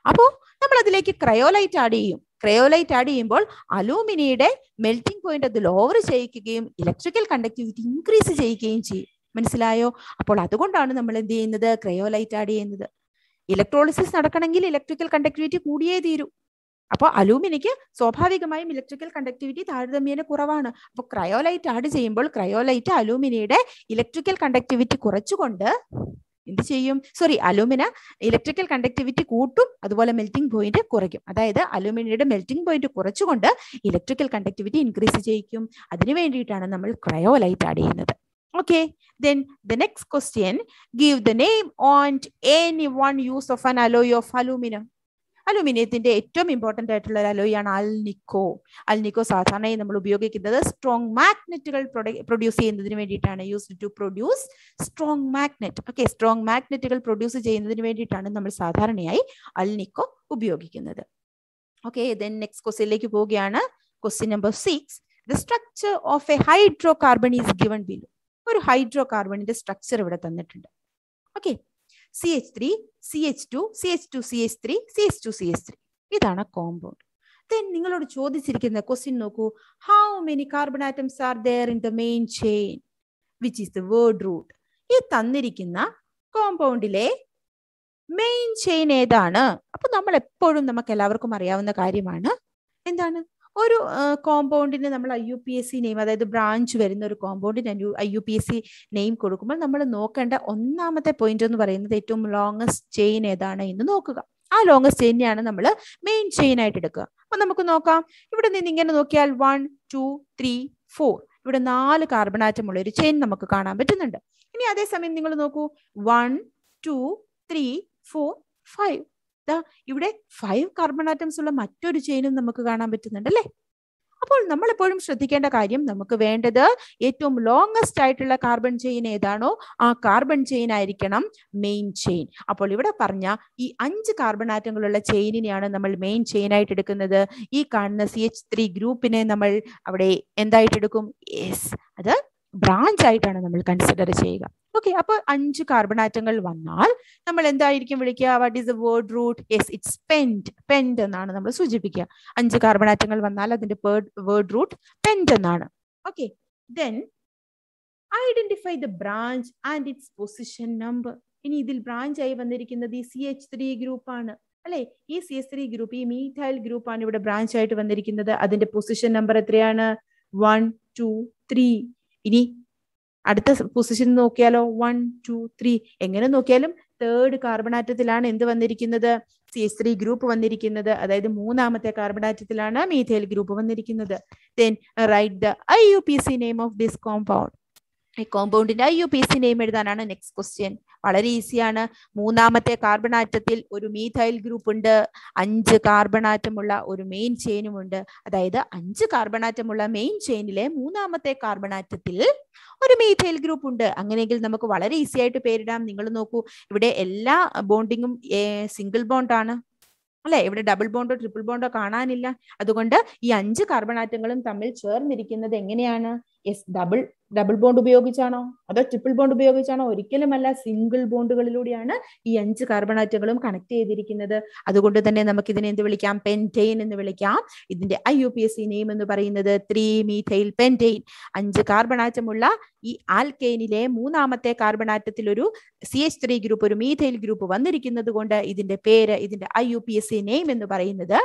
അപ്പോൾ നമ്മൾ അതിലേക്ക് ക്രയോലൈറ്റ് ആഡ് ചെയ്യും. ക്രയോലൈറ്റ് ആഡ് ചെയ്യുമ്പോൾ അലൂമിനിയുടെ മെൽറ്റിംഗ് പോയിന്റ് അത് ലോവർ ചെയ്യിക്കുകയും ഇലക്ട്രിക്കൽ കണ്ടക്ടിവിറ്റി ഇൻക്രീസ് ചെയ്യുകയും ചെയ്യും. മനസ്സിലായോ? അപ്പോൾ അതുകൊണ്ടാണ് നമ്മൾ എന്ത് ചെയ്യുന്നത്? ക്രയോലൈറ്റ് ആഡ് ചെയ്യുന്നത്. ഇലക്ട്രോളിസിസ് നടക്കണമെങ്കിൽ ഇലക്ട്രിക്കൽ കണ്ടക്ടിവിറ്റി കൂടിയേ തീരൂ. അപ്പോൾ അലൂമിനിക്ക് സ്വാഭാവികമായും ഇലക്ട്രിക്കൽ കണ്ടക്ടിവിറ്റി താരതമ്യേന കുറവാണ്. അപ്പോൾ ക്രയോലൈറ്റ് ആഡ് ചെയ്യുമ്പോൾ ക്രയോലൈറ്റ് അലൂമിനിയുടെ ഇലക്ട്രിക്കൽ കണ്ടക്ടിവിറ്റി കുറച്ചുകൊണ്ട് എന്ത് ചെയ്യും? സോറി അലൂമിന ഇലക്ട്രിക്കൽ കണ്ടക്ടിവിറ്റി കൂട്ടും അതുപോലെ മെൽറ്റിംഗ് പോയിന്റ് കുറയ്ക്കും. അതായത് അലൂമിനിയുടെ മെൽറ്റിംഗ് പോയിന്റ് കുറച്ചുകൊണ്ട് ഇലക്ട്രിക്കൽ കണ്ടക്ടിവിറ്റി ഇൻക്രീസ് ചെയ്യിക്കും. അതിനു വേണ്ടിയിട്ടാണ് നമ്മൾ ക്രയോലൈറ്റ് ആഡ് ചെയ്യുന്നത്. Okay then the next question give the name on any one use of an alloy of aluminum. അലുമിനിയത്തിന്റെ ഏറ്റവും ഇമ്പോർട്ടന്റ് ആയിട്ടുള്ള ഒരു അലോയാണ് അൽനിക്കോ അൽനിക്കോ സാധാരണയായി നമ്മൾ ഉപയോഗിക്കുന്നത് സ്ട്രോങ് മാഗ്നറ്റുകൾ പ്രൊഡ്യൂസ് ചെയ്യുന്നതിന് വേണ്ടിയിട്ടാണ്. Used to produce strong magnet okay strong മാഗ്നറ്റുകൾ produce ചെയ്യുന്നതിന് വേണ്ടിയിട്ടാണ് നമ്മൾ സാധാരണയായി അൽനിക്കോ ഉപയോഗിക്കുന്നത്. ഓക്കെ ദെൻ നെക്സ്റ്റ് ക്വസ്റ്റ്യനിലേക്ക് പോവുകയാണ്. Question number six the structure of a hydrocarbon is given below ഒരു ഹൈഡ്രോ കാർബണിന്റെ സ്ട്രക്ചർ ഇവിടെ തന്നിട്ടുണ്ട്. Okay C H three C H two C H two C H three C H two C H three ഇതാണ് compound then നിങ്ങളോട് ചോദിച്ചിരിക്കുന്ന question നോക്കൂ. How many carbon atoms are there in the main chain which is the word root ഈ തന്നിരിക്കുന്ന കോമ്പൗണ്ടിലെ main chain ഏതാണ്? അപ്പൊ നമ്മൾ എപ്പോഴും നമുക്ക് എല്ലാവർക്കും അറിയാവുന്ന കാര്യമാണ്. എന്താണ്? ഒരു കോമ്പൗണ്ടിന് നമ്മൾ I U P S C name അതായത് ബ്രാഞ്ച് വരുന്ന ഒരു കോമ്പൗണ്ടിന് I U P S C name കൊടുക്കുമ്പോൾ നമ്മൾ നോക്കേണ്ട ഒന്നാമത്തെ പോയിന്റ് എന്ന് പറയുന്നത് ഏറ്റവും ലോങ്ങസ്റ്റ് ചെയിൻ ഏതാണ് എന്ന് നോക്കുക. ആ ലോങ്ങസ്റ്റ് ചെയിനെയാണ് നമ്മൾ മെയിൻ ചെയിൻ ആയിട്ട് എടുക്കുക. അപ്പൊ നമുക്ക് നോക്കാം. ഇവിടെ നിന്ന് ഇങ്ങനെ നോക്കിയാൽ വൺ ടു ത്രീ ഫോർ ഇവിടെ നാല് കാർബൺ ആറ്റം ഉള്ള ഒരു ചെയിൻ നമുക്ക് കാണാൻ പറ്റുന്നുണ്ട്. ഇനി അതേസമയം നിങ്ങൾ നോക്കൂ. One two three four five ഇവിടെ ഫൈവ് കാർബൺ ആറ്റംസ് ഉള്ള മറ്റൊരു ചെയിനും നമുക്ക് കാണാൻ പറ്റുന്നുണ്ട് അല്ലേ അപ്പോൾ നമ്മൾ എപ്പോഴും ശ്രദ്ധിക്കേണ്ട കാര്യം നമുക്ക് വേണ്ടത് ഏറ്റവും ലോങ്ങസ്റ്റ് ആയിട്ടുള്ള കാർബൺ ചെയിൻ ഏതാണോ ആ കാർബൺ ചെയിൻ ആയിരിക്കണം മെയിൻ ചെയിൻ അപ്പോൾ ഇവിടെ പറഞ്ഞ ഈ അഞ്ച് കാർബൺ ആറ്റങ്ങളുള്ള ചെയിനിനെയാണ് നമ്മൾ മെയിൻ ചെയിൻ ആയിട്ട് എടുക്കുന്നത്. ഈ കാണുന്ന സി എച്ച് ത്രീ ഗ്രൂപ്പിനെ നമ്മൾ അവിടെ എന്തായിട്ട് എടുക്കും? യെസ് അത് ബ്രാഞ്ച് ആയിട്ടാണ് നമ്മൾ കൺസിഡർ ചെയ്യുക. ഓക്കെ അപ്പൊ അഞ്ച് കാർബൺ ആറ്റങ്ങൾ വന്നാൽ നമ്മൾ എന്തായിരിക്കും വിളിക്കുക? What is the word root yes it's pent pent എന്നാണ് നമ്മൾ സൂചിപ്പിക്കുക. അഞ്ച് കാർബൺ ആറ്റങ്ങൾ വന്നാൽ അതിന്റെ വേർഡ് റൂട്ട് പെൻഡ് എന്നാണ്. Okay then identify the branch and its position number ഇനി ഇതിൽ ബ്രാഞ്ച് ആയി വന്നിരിക്കുന്നത് ഈ സി എച്ച് ത്രീ ഗ്രൂപ്പ് ആണ്. അല്ലെ? ഈ സി എച്ച് ത്രീ ഗ്രൂപ്പ് ഈ മീഥൈൽ ഗ്രൂപ്പ് ആണ് ഇവിടെ ബ്രാഞ്ച് ആയിട്ട് വന്നിരിക്കുന്നത്. അതിന്റെ പൊസിഷൻ നമ്പർ എത്രയാണ്? വൺ ടു ത്രീ ഇനി അടുത്ത പൊസിഷൻ നോക്കിയാലോ? വൺ ടു ത്രീ എങ്ങനെ നോക്കിയാലും തേർഡ് കാർബണാറ്റത്തിലാണ് എന്ത് വന്നിരിക്കുന്നത്? സി എസ് ത്രീ ഗ്രൂപ്പ് വന്നിരിക്കുന്നത്. അതായത് മൂന്നാമത്തെ കാർബണാറ്റത്തിലാണ് മീഥൈൽ ഗ്രൂപ്പ് വന്നിരിക്കുന്നത്. Then write the I U P C name of this compound ഈ കോമ്പൗണ്ടിന്റെ I U P C name എഴുതാനാണ് നെക്സ്റ്റ് ക്വസ്റ്റ്യൻ വളരെ ഈസിയാണ് മൂന്നാമത്തെ കാർബൺ ആറ്റത്തിൽ ഒരു മീഥൈൽ ഗ്രൂപ്പ് ഉണ്ട്. അഞ്ച് കാർബൺ ആറ്റമുള്ള ഒരു മെയിൻ ചെയിനും ഉണ്ട്. അതായത് അഞ്ച് കാർബൺ ആറ്റമുള്ള മെയിൻ ചെയിനിലെ മൂന്നാമത്തെ കാർബൺ ആറ്റത്തിൽ ഒരു മീഥൈൽ ഗ്രൂപ്പ് ഉണ്ട്. അങ്ങനെയെങ്കിൽ നമുക്ക് വളരെ ഈസി ആയിട്ട് പേരിടാം. നിങ്ങൾ നോക്കൂ ഇവിടെ എല്ലാ ബോണ്ടിങ്ങും സിംഗിൾ ബോണ്ടാണ് അല്ലെ? ഇവിടെ ഡബിൾ ബോണ്ടോ ട്രിപ്പിൾ ബോണ്ടോ കാണാനില്ല. അതുകൊണ്ട് ഈ അഞ്ച് കാർബൺ ആറ്റങ്ങളും തമ്മിൽ ചേർന്നിരിക്കുന്നത് എങ്ങനെയാണ്? എസ് ഡബിൾ ഡബിൾ ബോണ്ട് ഉപയോഗിച്ചാണോ? അതോ ട്രിപ്പിൾ ബോണ്ട് ഉപയോഗിച്ചാണോ? ഒരിക്കലുമല്ല സിംഗിൾ ബോണ്ടുകളിലൂടെയാണ് ഈ അഞ്ച് കാർബൺ ആറ്റങ്ങളും കണക്ട് ചെയ്തിരിക്കുന്നത്. അതുകൊണ്ട് തന്നെ നമുക്ക് ഇതിനെ എന്ത് വിളിക്കാം? പെന്റെയിൻ എന്ന് വിളിക്കാം. ഇതിന്റെ I U P S C name എന്ന് പറയുന്നത് ത്രീ മീഥൈൽ പെന്റെയിൻ അഞ്ച് കാർബൺ ആറ്റമുള്ള ഈ ആൽക്കെയിനിലെ മൂന്നാമത്തെ കാർബൺ ആറ്റത്തിൽ ഒരു സി എച്ച് ത്രീ ഗ്രൂപ്പ് ഒരു മീഥൈൽ ഗ്രൂപ്പ് വന്നിരിക്കുന്നത് കൊണ്ട് ഇതിന്റെ പേര് ഇതിന്റെ I U P S C name എന്ന് പറയുന്നത്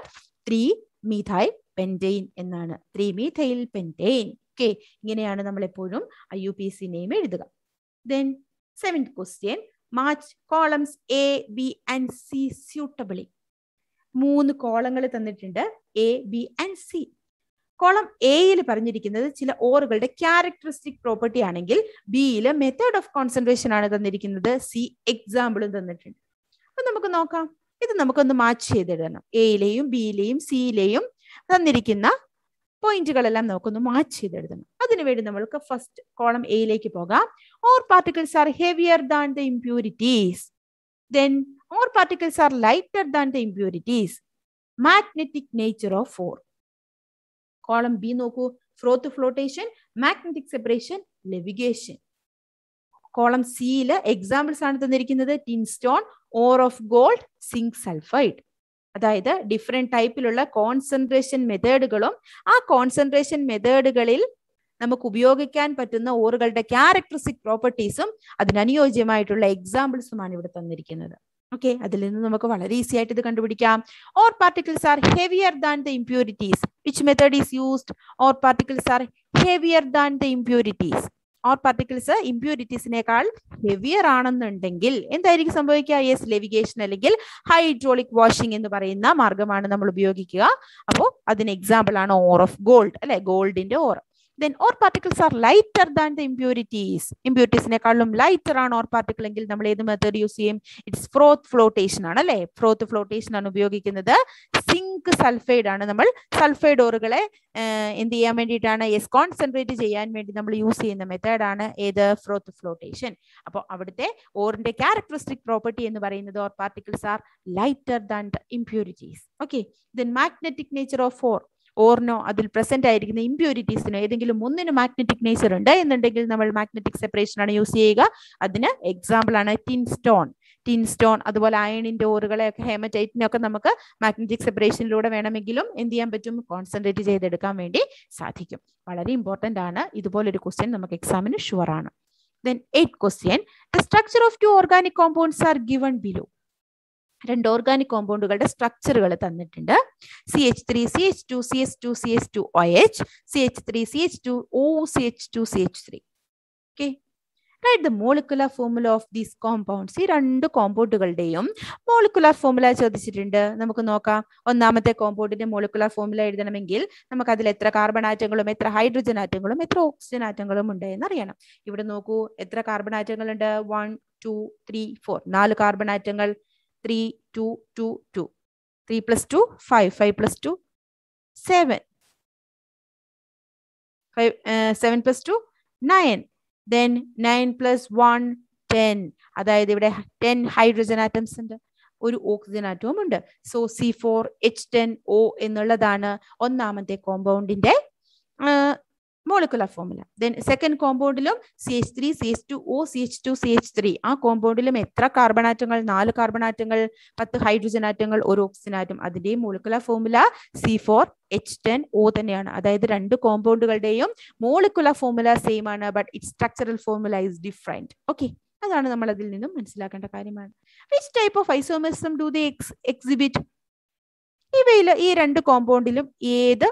ത്രീ മീഥൈൽ പെന്റെയിൻ എന്നാണ്. ത്രീ മീഥൈൽ പെന്റെയിൻ ഓക്കെ ഇങ്ങനെയാണ് നമ്മൾ എപ്പോഴും I U P C name എഴുതുക. Then seventh question match columns A B and C suitably മൂന്ന് കോളങ്ങൾ തന്നിട്ടുണ്ട് A B and C column എയിൽ പറഞ്ഞിരിക്കുന്നത് ചില ഓറുകളുടെ ക്യാരക്ടറിസ്റ്റിക് പ്രോപ്പർട്ടി ആണെങ്കിൽ ബിയിൽ മെത്തേഡ് ഓഫ് കോൺസെൻട്രേഷൻ ആണ് തന്നിരിക്കുന്നത്. സി എക്സാമ്പിളും തന്നിട്ടുണ്ട്. അപ്പൊ നമുക്ക് നോക്കാം. ഇത് നമുക്കൊന്ന് മാച്ച് ചെയ്തിടണം എയിലെയും ബിയിലെയും സിയിലെയും തന്നിരിക്കുന്ന പോയിന്റുകളെല്ലാം നമുക്കൊന്ന് മാച്ച് ചെയ്തെഴുതണം അതിനുവേണ്ടി നമ്മൾക്ക് ഫസ്റ്റ് കോളം എയിലേക്ക് പോകാം. Ore particles are heavier than the impurities then ore particles are lighter than the impurities magnetic nature of for column B നോക്കൂ. Froth flotation magnetic separation levigation column സിയിൽ examples ആണ് തന്നിരിക്കുന്നത്. Tin stone ore of gold zinc sulphide അതായത് different ടൈപ്പിലുള്ള concentration മെത്തേഡുകളും ആ concentration മെത്തേഡുകളിൽ നമുക്ക് ഉപയോഗിക്കാൻ പറ്റുന്ന ഓറുകളുടെ ക്യാരക്ടറിസ്റ്റിക് പ്രോപ്പർട്ടീസും അതിനനുയോജ്യമായിട്ടുള്ള എക്സാമ്പിൾസുമാണ് ഇവിടെ തന്നിരിക്കുന്നത്. ഓക്കെ അതിൽ നിന്ന് നമുക്ക് വളരെ ഈസി ആയിട്ട് ഇത് കണ്ടുപിടിക്കാം. Ore particles are heavier than the impurities which method is used ore particles are heavier than the impurities ore particles ഇമ്പ്യൂരിറ്റീസിനേക്കാൾ heavier ആണെന്നുണ്ടെങ്കിൽ എന്തായിരിക്കും സംഭവിക്കുക? യെസ് ലെവിഗേഷൻ അല്ലെങ്കിൽ ഹൈഡ്രോളിക് വാഷിംഗ് എന്ന് പറയുന്ന മാർഗമാണ് നമ്മൾ ഉപയോഗിക്കുക. അപ്പോൾ അതിന് എക്സാമ്പിൾ ആണ് ഓർ ഓഫ് ഗോൾഡ് അല്ലെ? ഗോൾഡിന്റെ ore then ore particles are lighter than the impurities ഇംപ്യൂരിറ്റീസിനെക്കാളും lighter ആണ് ഓർ പാർട്ടിക്കിൾ എങ്കിൽ നമ്മൾ ഏത് മെത്തേഡ് യൂസ് ചെയ്യും? ഇറ്റ്സ് ഫ്രോത്ത് ഫ്ലോട്ടേഷൻ ആണ് അല്ലെ? ഫ്രോത്ത് ഫ്ലോട്ടേഷൻ ആണ് ഉപയോഗിക്കുന്നത്. സിങ്ക് സൾഫൈഡ് ആണ് നമ്മൾ സൾഫൈഡ് ഓറുകളെ എന്ത് ചെയ്യാൻ വേണ്ടിയിട്ടാണ്? എസ് കോൺസെൻട്രേറ്റ് ചെയ്യാൻ വേണ്ടി നമ്മൾ യൂസ് ചെയ്യുന്ന മെത്തേഡ് ആണ് ഏത്? ഫ്രോത്ത് ഫ്ലോട്ടേഷൻ അപ്പോൾ അവിടുത്തെ ഓറിന്റെ ക്യാരക്ടറിസ്റ്റിക് പ്രോപ്പർട്ടി എന്ന് പറയുന്നത് ore particles are lighter than the impurities okay then magnetic nature of ore ഓർനോ അതിൽ പ്രസന്റ് ആയിരിക്കുന്ന ഇമ്പ്യൂരിറ്റീസിനോ ഏതെങ്കിലും ഒന്നിന് മാഗ്നറ്റിക് നേച്ചർ ഉണ്ട് എന്നുണ്ടെങ്കിൽ നമ്മൾ മാഗ്നറ്റിക് സെപ്പറേഷൻ ആണ് യൂസ് ചെയ്യുക. അതിന് എക്സാമ്പിൾ ആണ് ടിൻ സ്റ്റോൺ ടിൻ സ്റ്റോൺ അതുപോലെ അയണിന്റെ ഓറുകളെ ഒക്കെ ഹേമറ്റൈറ്റിനൊക്കെ നമുക്ക് മാഗ്നറ്റിക് സെപ്പറേഷനിലൂടെ വേണമെങ്കിലും എന്ത് ചെയ്യാൻ പറ്റും? കോൺസെൻട്രേറ്റ് ചെയ്തെടുക്കാൻ വേണ്ടി സാധിക്കും. വളരെ ഇമ്പോർട്ടന്റ് ആണ്. ഇതുപോലൊരു ക്വസ്റ്റ്യൻ നമുക്ക് എക്സാമിന് ഷുവർ ആണ്. Then eight question the structure of two organic compounds are given below രണ്ട് ഓർഗാനിക് കോമ്പൗണ്ടുകളുടെ സ്ട്രക്ചറുകൾ തന്നിട്ടുണ്ട്. C H three C H two C H two C H two O H C H three C H two O C H two C H three okay right the molecular formula of these compounds ഈ രണ്ട് കോമ്പൗണ്ടുകളുടെയും molecular formula ചോദിച്ചിട്ടുണ്ട്. നമുക്ക് നോക്കാം. ഒന്നാമത്തെ കോമ്പൗണ്ടിന്റെ molecular formula എഴുതണമെങ്കിൽ നമുക്ക് അതിൽ എത്ര കാർബൺ ആറ്റങ്ങളും എത്ര ഹൈഡ്രജൻ ആറ്റങ്ങളും എത്ര ഓക്സിജൻ ആറ്റങ്ങളും ഉണ്ട് എന്ന് അറിയണം. ഇവിടെ നോക്കൂ. എത്ര കാർബൺ ആറ്റങ്ങളുണ്ട് വൺ ടു ത്രീ ഫോർ നാല് കാർബൺ ആറ്റങ്ങൾ three two two two three plus two five five plus two seven five seven plus two nine then nine plus one ten അതായത് ഇവിടെ ടെൻ ഹൈഡ്രജൻ ആറ്റംസ് ഉണ്ട്. ഒരു oxygen ആറ്റവും ഉണ്ട്. So C four H ten O എന്നുള്ളതാണ് ഒന്നാമത്തെ കോമ്പൗണ്ടിന്റെ molecular formula then second കോമ്പൗണ്ടിലും C H three C H two O C H two C H three ആ കോമ്പൗണ്ടിലും എത്ര കാർബൺ ആറ്റങ്ങൾ നാല് കാർബൺ ആറ്റങ്ങൾ പത്ത് ഹൈഡ്രജൻ ആറ്റങ്ങൾ ഒരു ഓക്സിജൻ ആറ്റം അതിന്റെയും molecular formula C four H ten O തന്നെയാണ്. അതായത് രണ്ട് കോമ്പൗണ്ടുകളുടെയും മോളിക്കുലർ ഫോർമുല സെയിം ആണ് but it structural formula is different okay അതാണ് നമ്മൾ അതിൽ നിന്നും മനസ്സിലാക്കേണ്ട കാര്യമാണ്. Which type of isomerism do they ex exhibit ഇവയിൽ ഈ രണ്ട് കോമ്പൗണ്ടിലും ഏത്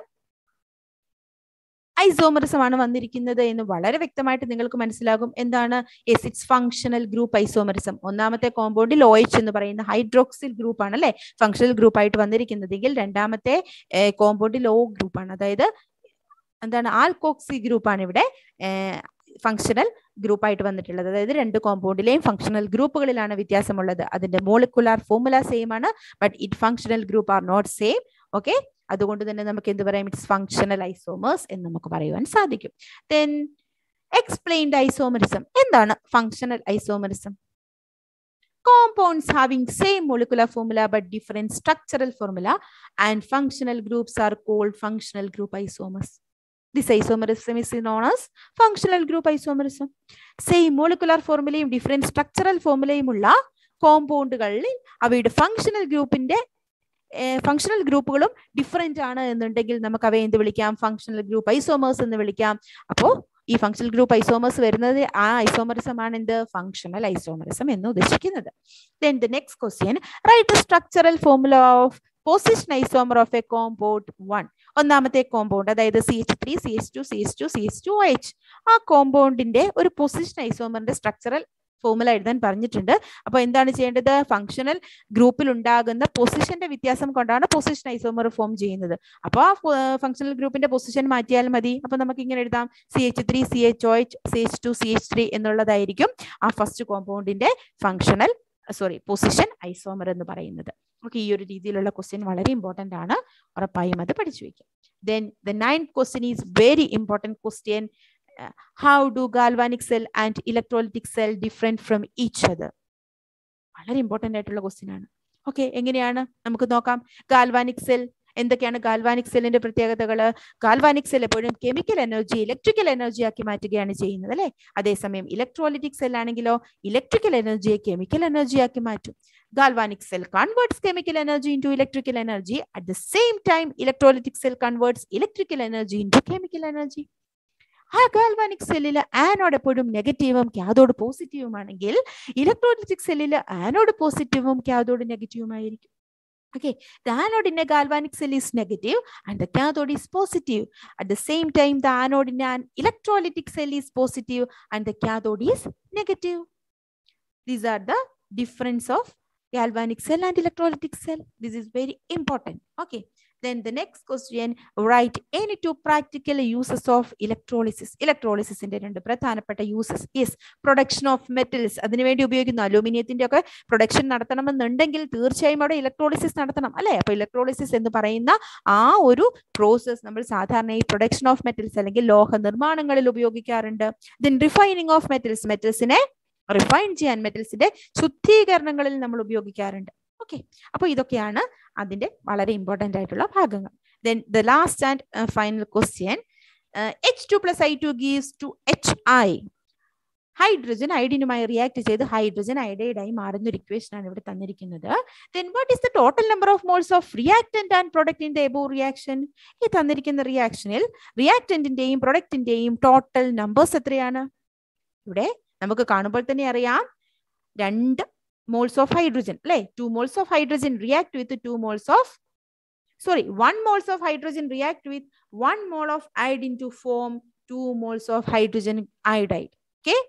ഐസോമറിസം ആണ് വന്നിരിക്കുന്നത് എന്ന് വളരെ വ്യക്തമായിട്ട് നിങ്ങൾക്ക് മനസ്സിലാകും. എന്താണ്? Yes it's functional group isomerism ഒന്നാമത്തെ കോമ്പൗണ്ടിൽ ഒ എച്ച് എന്ന് പറയുന്ന ഹൈഡ്രോക്സിൽ ഗ്രൂപ്പ് ആണ് അല്ലെ? ഫങ്ഷണൽ ഗ്രൂപ്പ് ആയിട്ട് വന്നിരിക്കുന്നതെങ്കിൽ രണ്ടാമത്തെ കോമ്പൗണ്ടിൽ ഒ ഗ്രൂപ്പ് ആണ്. അതായത് എന്താണ്? ആൽക്കോക്സി ഗ്രൂപ്പ് ആണ് ഇവിടെ ഫങ്ഷണൽ ഗ്രൂപ്പ് ആയിട്ട് വന്നിട്ടുള്ളത്. അതായത് രണ്ട് കോമ്പൗണ്ടിലെയും ഫങ്ഷണൽ ഗ്രൂപ്പുകളിലാണ് വ്യത്യാസമുള്ളത്. അതിന്റെ മോളിക്കുലാർ ഫോർമുല സെയിം ആണ് but it functional group are not same okay അതുകൊണ്ട് തന്നെ നമുക്ക് എന്ത് പറയാം ഇറ്റ്സ് ഫങ്ഷണൽ ഐസോമേഴ്സ് എന്ന് നമുക്ക് പറയുവാൻ സാധിക്കും ദെൻ എക്സ്പ്ലെയിൻഡ് ഐസോമറിസം എന്താണ് functional isomerism compounds having same molecular formula but different structural formula and functional groups are called functional group isomers this isomerism is known as functional group isomerism same molecular formulaയും different structural formula, കോമ്പൗണ്ടുകളിൽ അവയുടെ functional ഗ്രൂപ്പിന്റെ functional ഗ്രൂപ്പുകളും different ആണ് എന്നുണ്ടെങ്കിൽ നമുക്ക് അവയെ എന്ത് വിളിക്കാം? ഫങ്ഷണൽ ഗ്രൂപ്പ് ഐസോമേഴ്സ് എന്ന് വിളിക്കാം. അപ്പോ ഈ ഫങ്ഷണൽ ഗ്രൂപ്പ് ഐസോമേഴ്സ് വരുന്നത് ആ ഐസോമറിസം ആണ് എന്ത്? ഫങ്ഷണൽ ഐസോമറിസം എന്ന് ഉദ്ദേശിക്കുന്നത്. Then the next question write structural formula of position isomer of a compound one ഒന്നാമത്തെ കോമ്പൗണ്ട് അതായത് C H three C H two C H two C H two H ആ കോമ്പൗണ്ടിന്റെ ഒരു position ഐസോമറിന്റെ structural formula എഴുതാൻ പറഞ്ഞിട്ടുണ്ട്. അപ്പൊ എന്താണ് ചെയ്യേണ്ടത്? ഫംഗ്ഷണൽ ഗ്രൂപ്പിൽ ഉണ്ടാകുന്ന പൊസിഷന്റെ വ്യത്യാസം കൊണ്ടാണ് പൊസിഷൻ ഐസോമർ ഫോം ചെയ്യുന്നത്. അപ്പോൾ ആ ഫംഗ്ഷണൽ ഗ്രൂപ്പിന്റെ പൊസിഷൻ മാറ്റിയാൽ മതി. അപ്പൊ നമുക്ക് ഇങ്ങനെ എഴുതാം. C H three C H O H C H two C H three എന്നുള്ളതായിരിക്കും ആ ഫസ്റ്റ് കോമ്പൗണ്ടിന്റെ ഫംഗ്ഷണൽ സോറി പൊസിഷൻ ഐസോമർ എന്ന് പറയുന്നത്. നമുക്ക് ഈ ഒരു രീതിയിലുള്ള ക്വസ്റ്റ്യൻ വളരെ ഇമ്പോർട്ടന്റ് ആണ്. ഉറപ്പായും അത് പഠിച്ചു വെക്കാം then the nine question is very important question how do galvanic cell and electrolytic cell different from each other വളരെ ഇമ്പോർട്ടന്റ് ആയിട്ടുള്ള ക്വസ്റ്റ്യൻ ആണ്. ഓക്കെ എങ്ങനെയാണ്? നമുക്ക് നോക്കാം. ഗാൽവാനിക് സെൽ എന്തൊക്കെയാണ് ഗാൽവാനിക് സെല്ലിന്റെ പ്രത്യേകതകൾ? ഗാൽവാനിക് സെൽ എപ്പോഴും കെമിക്കൽ എനർജി ഇലക്ട്രിക്കൽ എനർജി ആക്കി മാറ്റുകയാണ് ചെയ്യുന്നത് അല്ലെ? അതേസമയം ഇലക്ട്രോലിറ്റിക് സെൽ ആണെങ്കിലോ ഇലക്ട്രിക്കൽ എനർജിയെ കെമിക്കൽ എനർജി ആക്കി മാറ്റും. Galvanic cell converts chemical energy into electrical energy at the same time electrolytic cell converts electrical energy into chemical energy. ആ ഗാൽവാനിക് സെല്ലിൽ ആനോഡ് എപ്പോഴും നെഗറ്റീവും കാഥോഡ് പോസിറ്റീവും ആണെങ്കിൽ ഇലക്ട്രോലിറ്റിക് സെല്ലിൽ ആനോഡ് പോസിറ്റീവും കാഥോഡ് നെഗറ്റീവും ആയിരിക്കും Okay, the anode in a galvanic cell is negative and the cathode is positive. At the same time, the anode in an electrolytic cell is positive and the cathode is negative. These are the difference of galvanic cell and electrolytic cell. This is very important. Okay. Then the next question, write any two practical uses of electrolysis. Electrolysis ന്റെ രണ്ട് പ്രധാനപ്പെട്ട uses yes production of metals അതിനുവേണ്ടി ഉപയോഗിക്കുന്ന അലൂമിനിയത്തിന്റെ ഒക്കെ production നടത്തണമെന്നുണ്ടെങ്കിൽ തീർച്ചയായും അവിടെ electrolysis നടത്തണം അല്ലേ? അപ്പൊ ഇലക്ട്രോളിസിസ് എന്ന് പറയുന്ന ആ ഒരു പ്രോസസ് നമ്മൾ സാധാരണ ഈ പ്രൊഡക്ഷൻ ഓഫ് മെറ്റൽസ് അല്ലെങ്കിൽ ലോഹ നിർമ്മാണങ്ങളിൽ ഉപയോഗിക്കാറുണ്ട്. ദെൻ റിഫൈനിങ് ഓഫ് മെറ്റൽസ് മെറ്റൽസിനെ റിഫൈൻ ചെയ്യാൻ മെറ്റൽസിന്റെ ശുദ്ധീകരണങ്ങളിൽ നമ്മൾ ഉപയോഗിക്കാറുണ്ട്. ഓക്കെ അപ്പോൾ ഇതൊക്കെയാണ് അതിന്റെ വളരെ ഇമ്പോർട്ടന്റ് ആയിട്ടുള്ള ഭാഗങ്ങൾ. Then the last and final question H two plus I two gives two H I hydrogen അയഡിനുമായി react ചെയ്ത് ഹൈഡ്രജൻ അയഡൈഡായി മാറുന്ന ഒരു ഇക്വേഷൻ ആണ് ഇവിടെ തന്നിരിക്കുന്നത്. Then what is the total number of moles of reactant and product in the above reaction ഈ തന്നിരിക്കുന്ന റിയാക്ഷനിൽ റിയാക്ടന്റിന്റെയും പ്രൊഡക്റ്റിന്റെയും total numbers എത്രയാണ്? ഇവിടെ നമുക്ക് കാണുമ്പോൾ തന്നെ അറിയാം. രണ്ട് moles of hydrogen അല്ലെ two moles of hydrogen react with two moles of sorry one moles of hydrogen react with one mole of iodine to form two moles of hydrogen iodide okay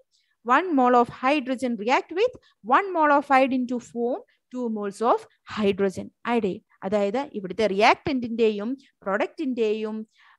one mole of hydrogen react with one mole of iodine to form two moles of hydrogen iodide അതായത് ഇവിടുത്തെ റിയാക്ടന്റിന്റെയും പ്രൊഡക്റ്റിന്റെയും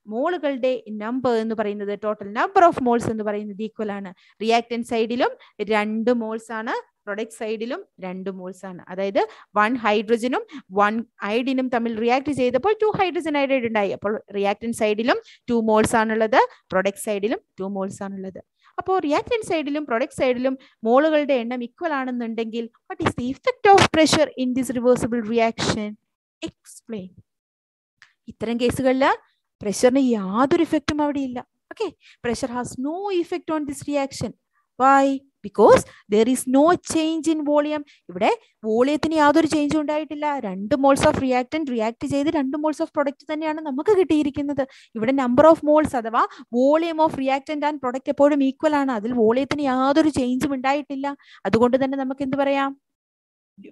മോളുകളുടെ number എന്ന് പറയുന്നത് total number of moles എന്ന് പറയുന്നത് equal ആണ്. Reactant സൈഡിലും രണ്ട് മോൾസ് ആണ് പ്രൊഡക്റ്റ് സൈഡിലും രണ്ട് മോൾസ് ആണ്. അതായത് വൺ ഹൈഡ്രജനും വൺ ഐഡിനും തമ്മിൽ റിയാക്ട് ചെയ്തപ്പോൾ ടു ഹൈഡ്രജൻ അയഡൈഡ് ഉണ്ടായി. അപ്പോൾ റിയാക്ടൻ സൈഡിലും ടു മോൾസ് ആണുള്ളത് പ്രൊഡക്റ്റ് സൈഡിലും ടു മോൾസ് ആണുള്ളത്. അപ്പോൾ റിയാക്ടൻ സൈഡിലും പ്രൊഡക്റ്റ് സൈഡിലും മോളുകളുടെ എണ്ണം ഈക്വൽ ആണെന്നുണ്ടെങ്കിൽ what is the effect of pressure in this reversible reaction explain ഇത്തരം കേസുകളിൽ പ്രഷറിന് യാതൊരു ഇഫക്റ്റും അവിടെ ഇല്ല okay pressure has no effect on this reaction why because there is no change in volume ഇവിടെ വോളിയത്തിന് യാതൊരു ചേഞ്ചും ഉണ്ടായിട്ടില്ല. രണ്ട് മോൾസ് ഓഫ് റിയാക്ടൻ റിയാക്ട് ചെയ്ത് രണ്ട് മോൾസ് ഓഫ് പ്രൊഡക്റ്റ് തന്നെയാണ് നമുക്ക് കിട്ടിയിരിക്കുന്നത്. ഇവിടെ നമ്പർ ഓഫ് മോൾസ് അഥവാ volume of reactant and product എപ്പോഴും ഈക്വൽ ആണ്. അതിൽ വോളിയത്തിന് യാതൊരു ചേഞ്ചും ഉണ്ടായിട്ടില്ല. അതുകൊണ്ട് തന്നെ നമുക്ക് എന്ത് പറയാം?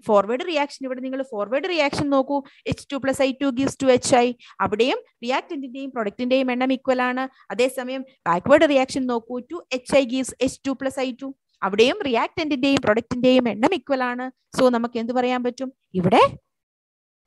ഫോർവേഡ് റിയാക്ഷൻ ഇവിടെ നിങ്ങൾ ഫോർവേഡ് റിയാക്ഷൻ നോക്കൂ. H two plus I two gives two H I അവിടെയും റിയാക്ടന്റിന്റെയും പ്രൊഡക്റ്റിന്റെയും എണ്ണം ഈക്വൽ ആണ്. അതേസമയം ബാക്ക്വേർഡ് റിയാക്ഷൻ നോക്കൂ. Two H I gives H two plus I two അവിടെയും റിയാക്ടന്റിന്റെയും പ്രൊഡക്റ്റിന്റെയും എണ്ണം ഈക്വൽ ആണ്. സോ നമുക്ക് എന്ത് പറയാൻ പറ്റും? ഇവിടെ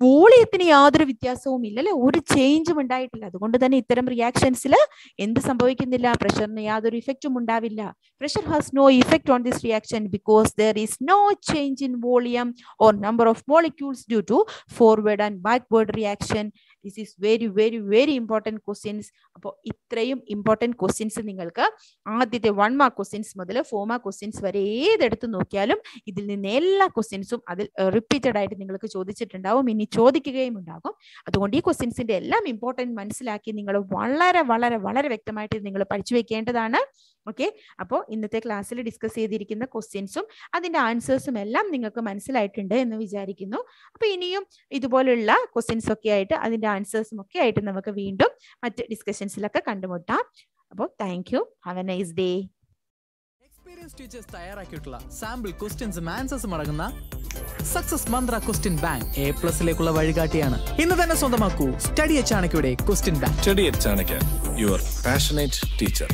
വോളിയത്തിന് യാതൊരു വ്യത്യാസവും ഇല്ല അല്ലെ? ഒരു ചേഞ്ചും ഉണ്ടായിട്ടില്ല. അതുകൊണ്ട് തന്നെ ഇത്തരം റിയാക്ഷൻസിൽ എന്ത് സംഭവിക്കുന്നില്ല? പ്രഷറിന് യാതൊരു ഇഫക്റ്റും ഉണ്ടാവില്ല. Pressure has no effect on this reaction because there is no change in volume or number of molecules due to forward and backward reaction this is very very very important questions അപ്പോൾ ഇത്രയും important questions നിങ്ങൾക്ക് ആദ്യത്തെ one mark questions മുതൽ four mark questions വരെ ഏതെടുത്ത് നോക്കിയാലും ഇതിൽ നിന്ന് എല്ലാ ക്വസ്റ്റ്യൻസും അതിൽ റിപ്പീറ്റഡ് ആയിട്ട് നിങ്ങൾക്ക് ചോദിച്ചിട്ടുണ്ടാവും. ഇനി ചോദിക്കുകയും ഉണ്ടാകും. അതുകൊണ്ട് ഈ ക്വസ്റ്റ്യൻസിന്റെ എല്ലാം ഇമ്പോർട്ടന്റ് മനസ്സിലാക്കി നിങ്ങൾ വളരെ വളരെ വളരെ വ്യക്തമായിട്ട് നിങ്ങൾ പഠിച്ചു വെക്കേണ്ടതാണ്. ഓക്കെ അപ്പോൾ ഇന്നത്തെ ക്ലാസ്സിൽ ഡിസ്കസ് ചെയ്തിരിക്കുന്ന ക്വസ്റ്റ്യൻസും അതിന്റെ ആൻസേഴ്സും എല്ലാം നിങ്ങൾക്ക് മനസ്സിലായിട്ടുണ്ട് എന്ന് വിചാരിക്കുന്നു. അപ്പോൾ ഇനിയും ഇതുപോലുള്ള ക്വസ്റ്റ്യൻസ് ഒക്കെ ആയിട്ട് അതിന്റെ ആൻസേഴ്സും ഒക്കെ ആയിട്ട് നമുക്ക് വീണ്ടും മറ്റ് ഡിസ്കഷൻസിലൊക്കെ കണ്ടുമുട്ടാം. അപ്പോൾ thank you have a nice day experience teachers തയ്യാറാക്കിയിട്ടുള്ള sample ക്വസ്റ്റ്യൻസും ആൻസേഴ്സും അടങ്ങുന്ന success mantra question bank A പ്ലസിലേക്കുള്ള വഴികാട്ടിയാണ്. ഇന്ന് തന്നെ സ്വന്തമാക്കൂ. സ്റ്റഡി എച്ച് ആണക്കയുടെ ക്വസ്റ്റ്യൻ ബാങ്ക് സ്റ്റഡി എച്ച് ആണക്ക യുവർ പാഷനേറ്റ് teacher.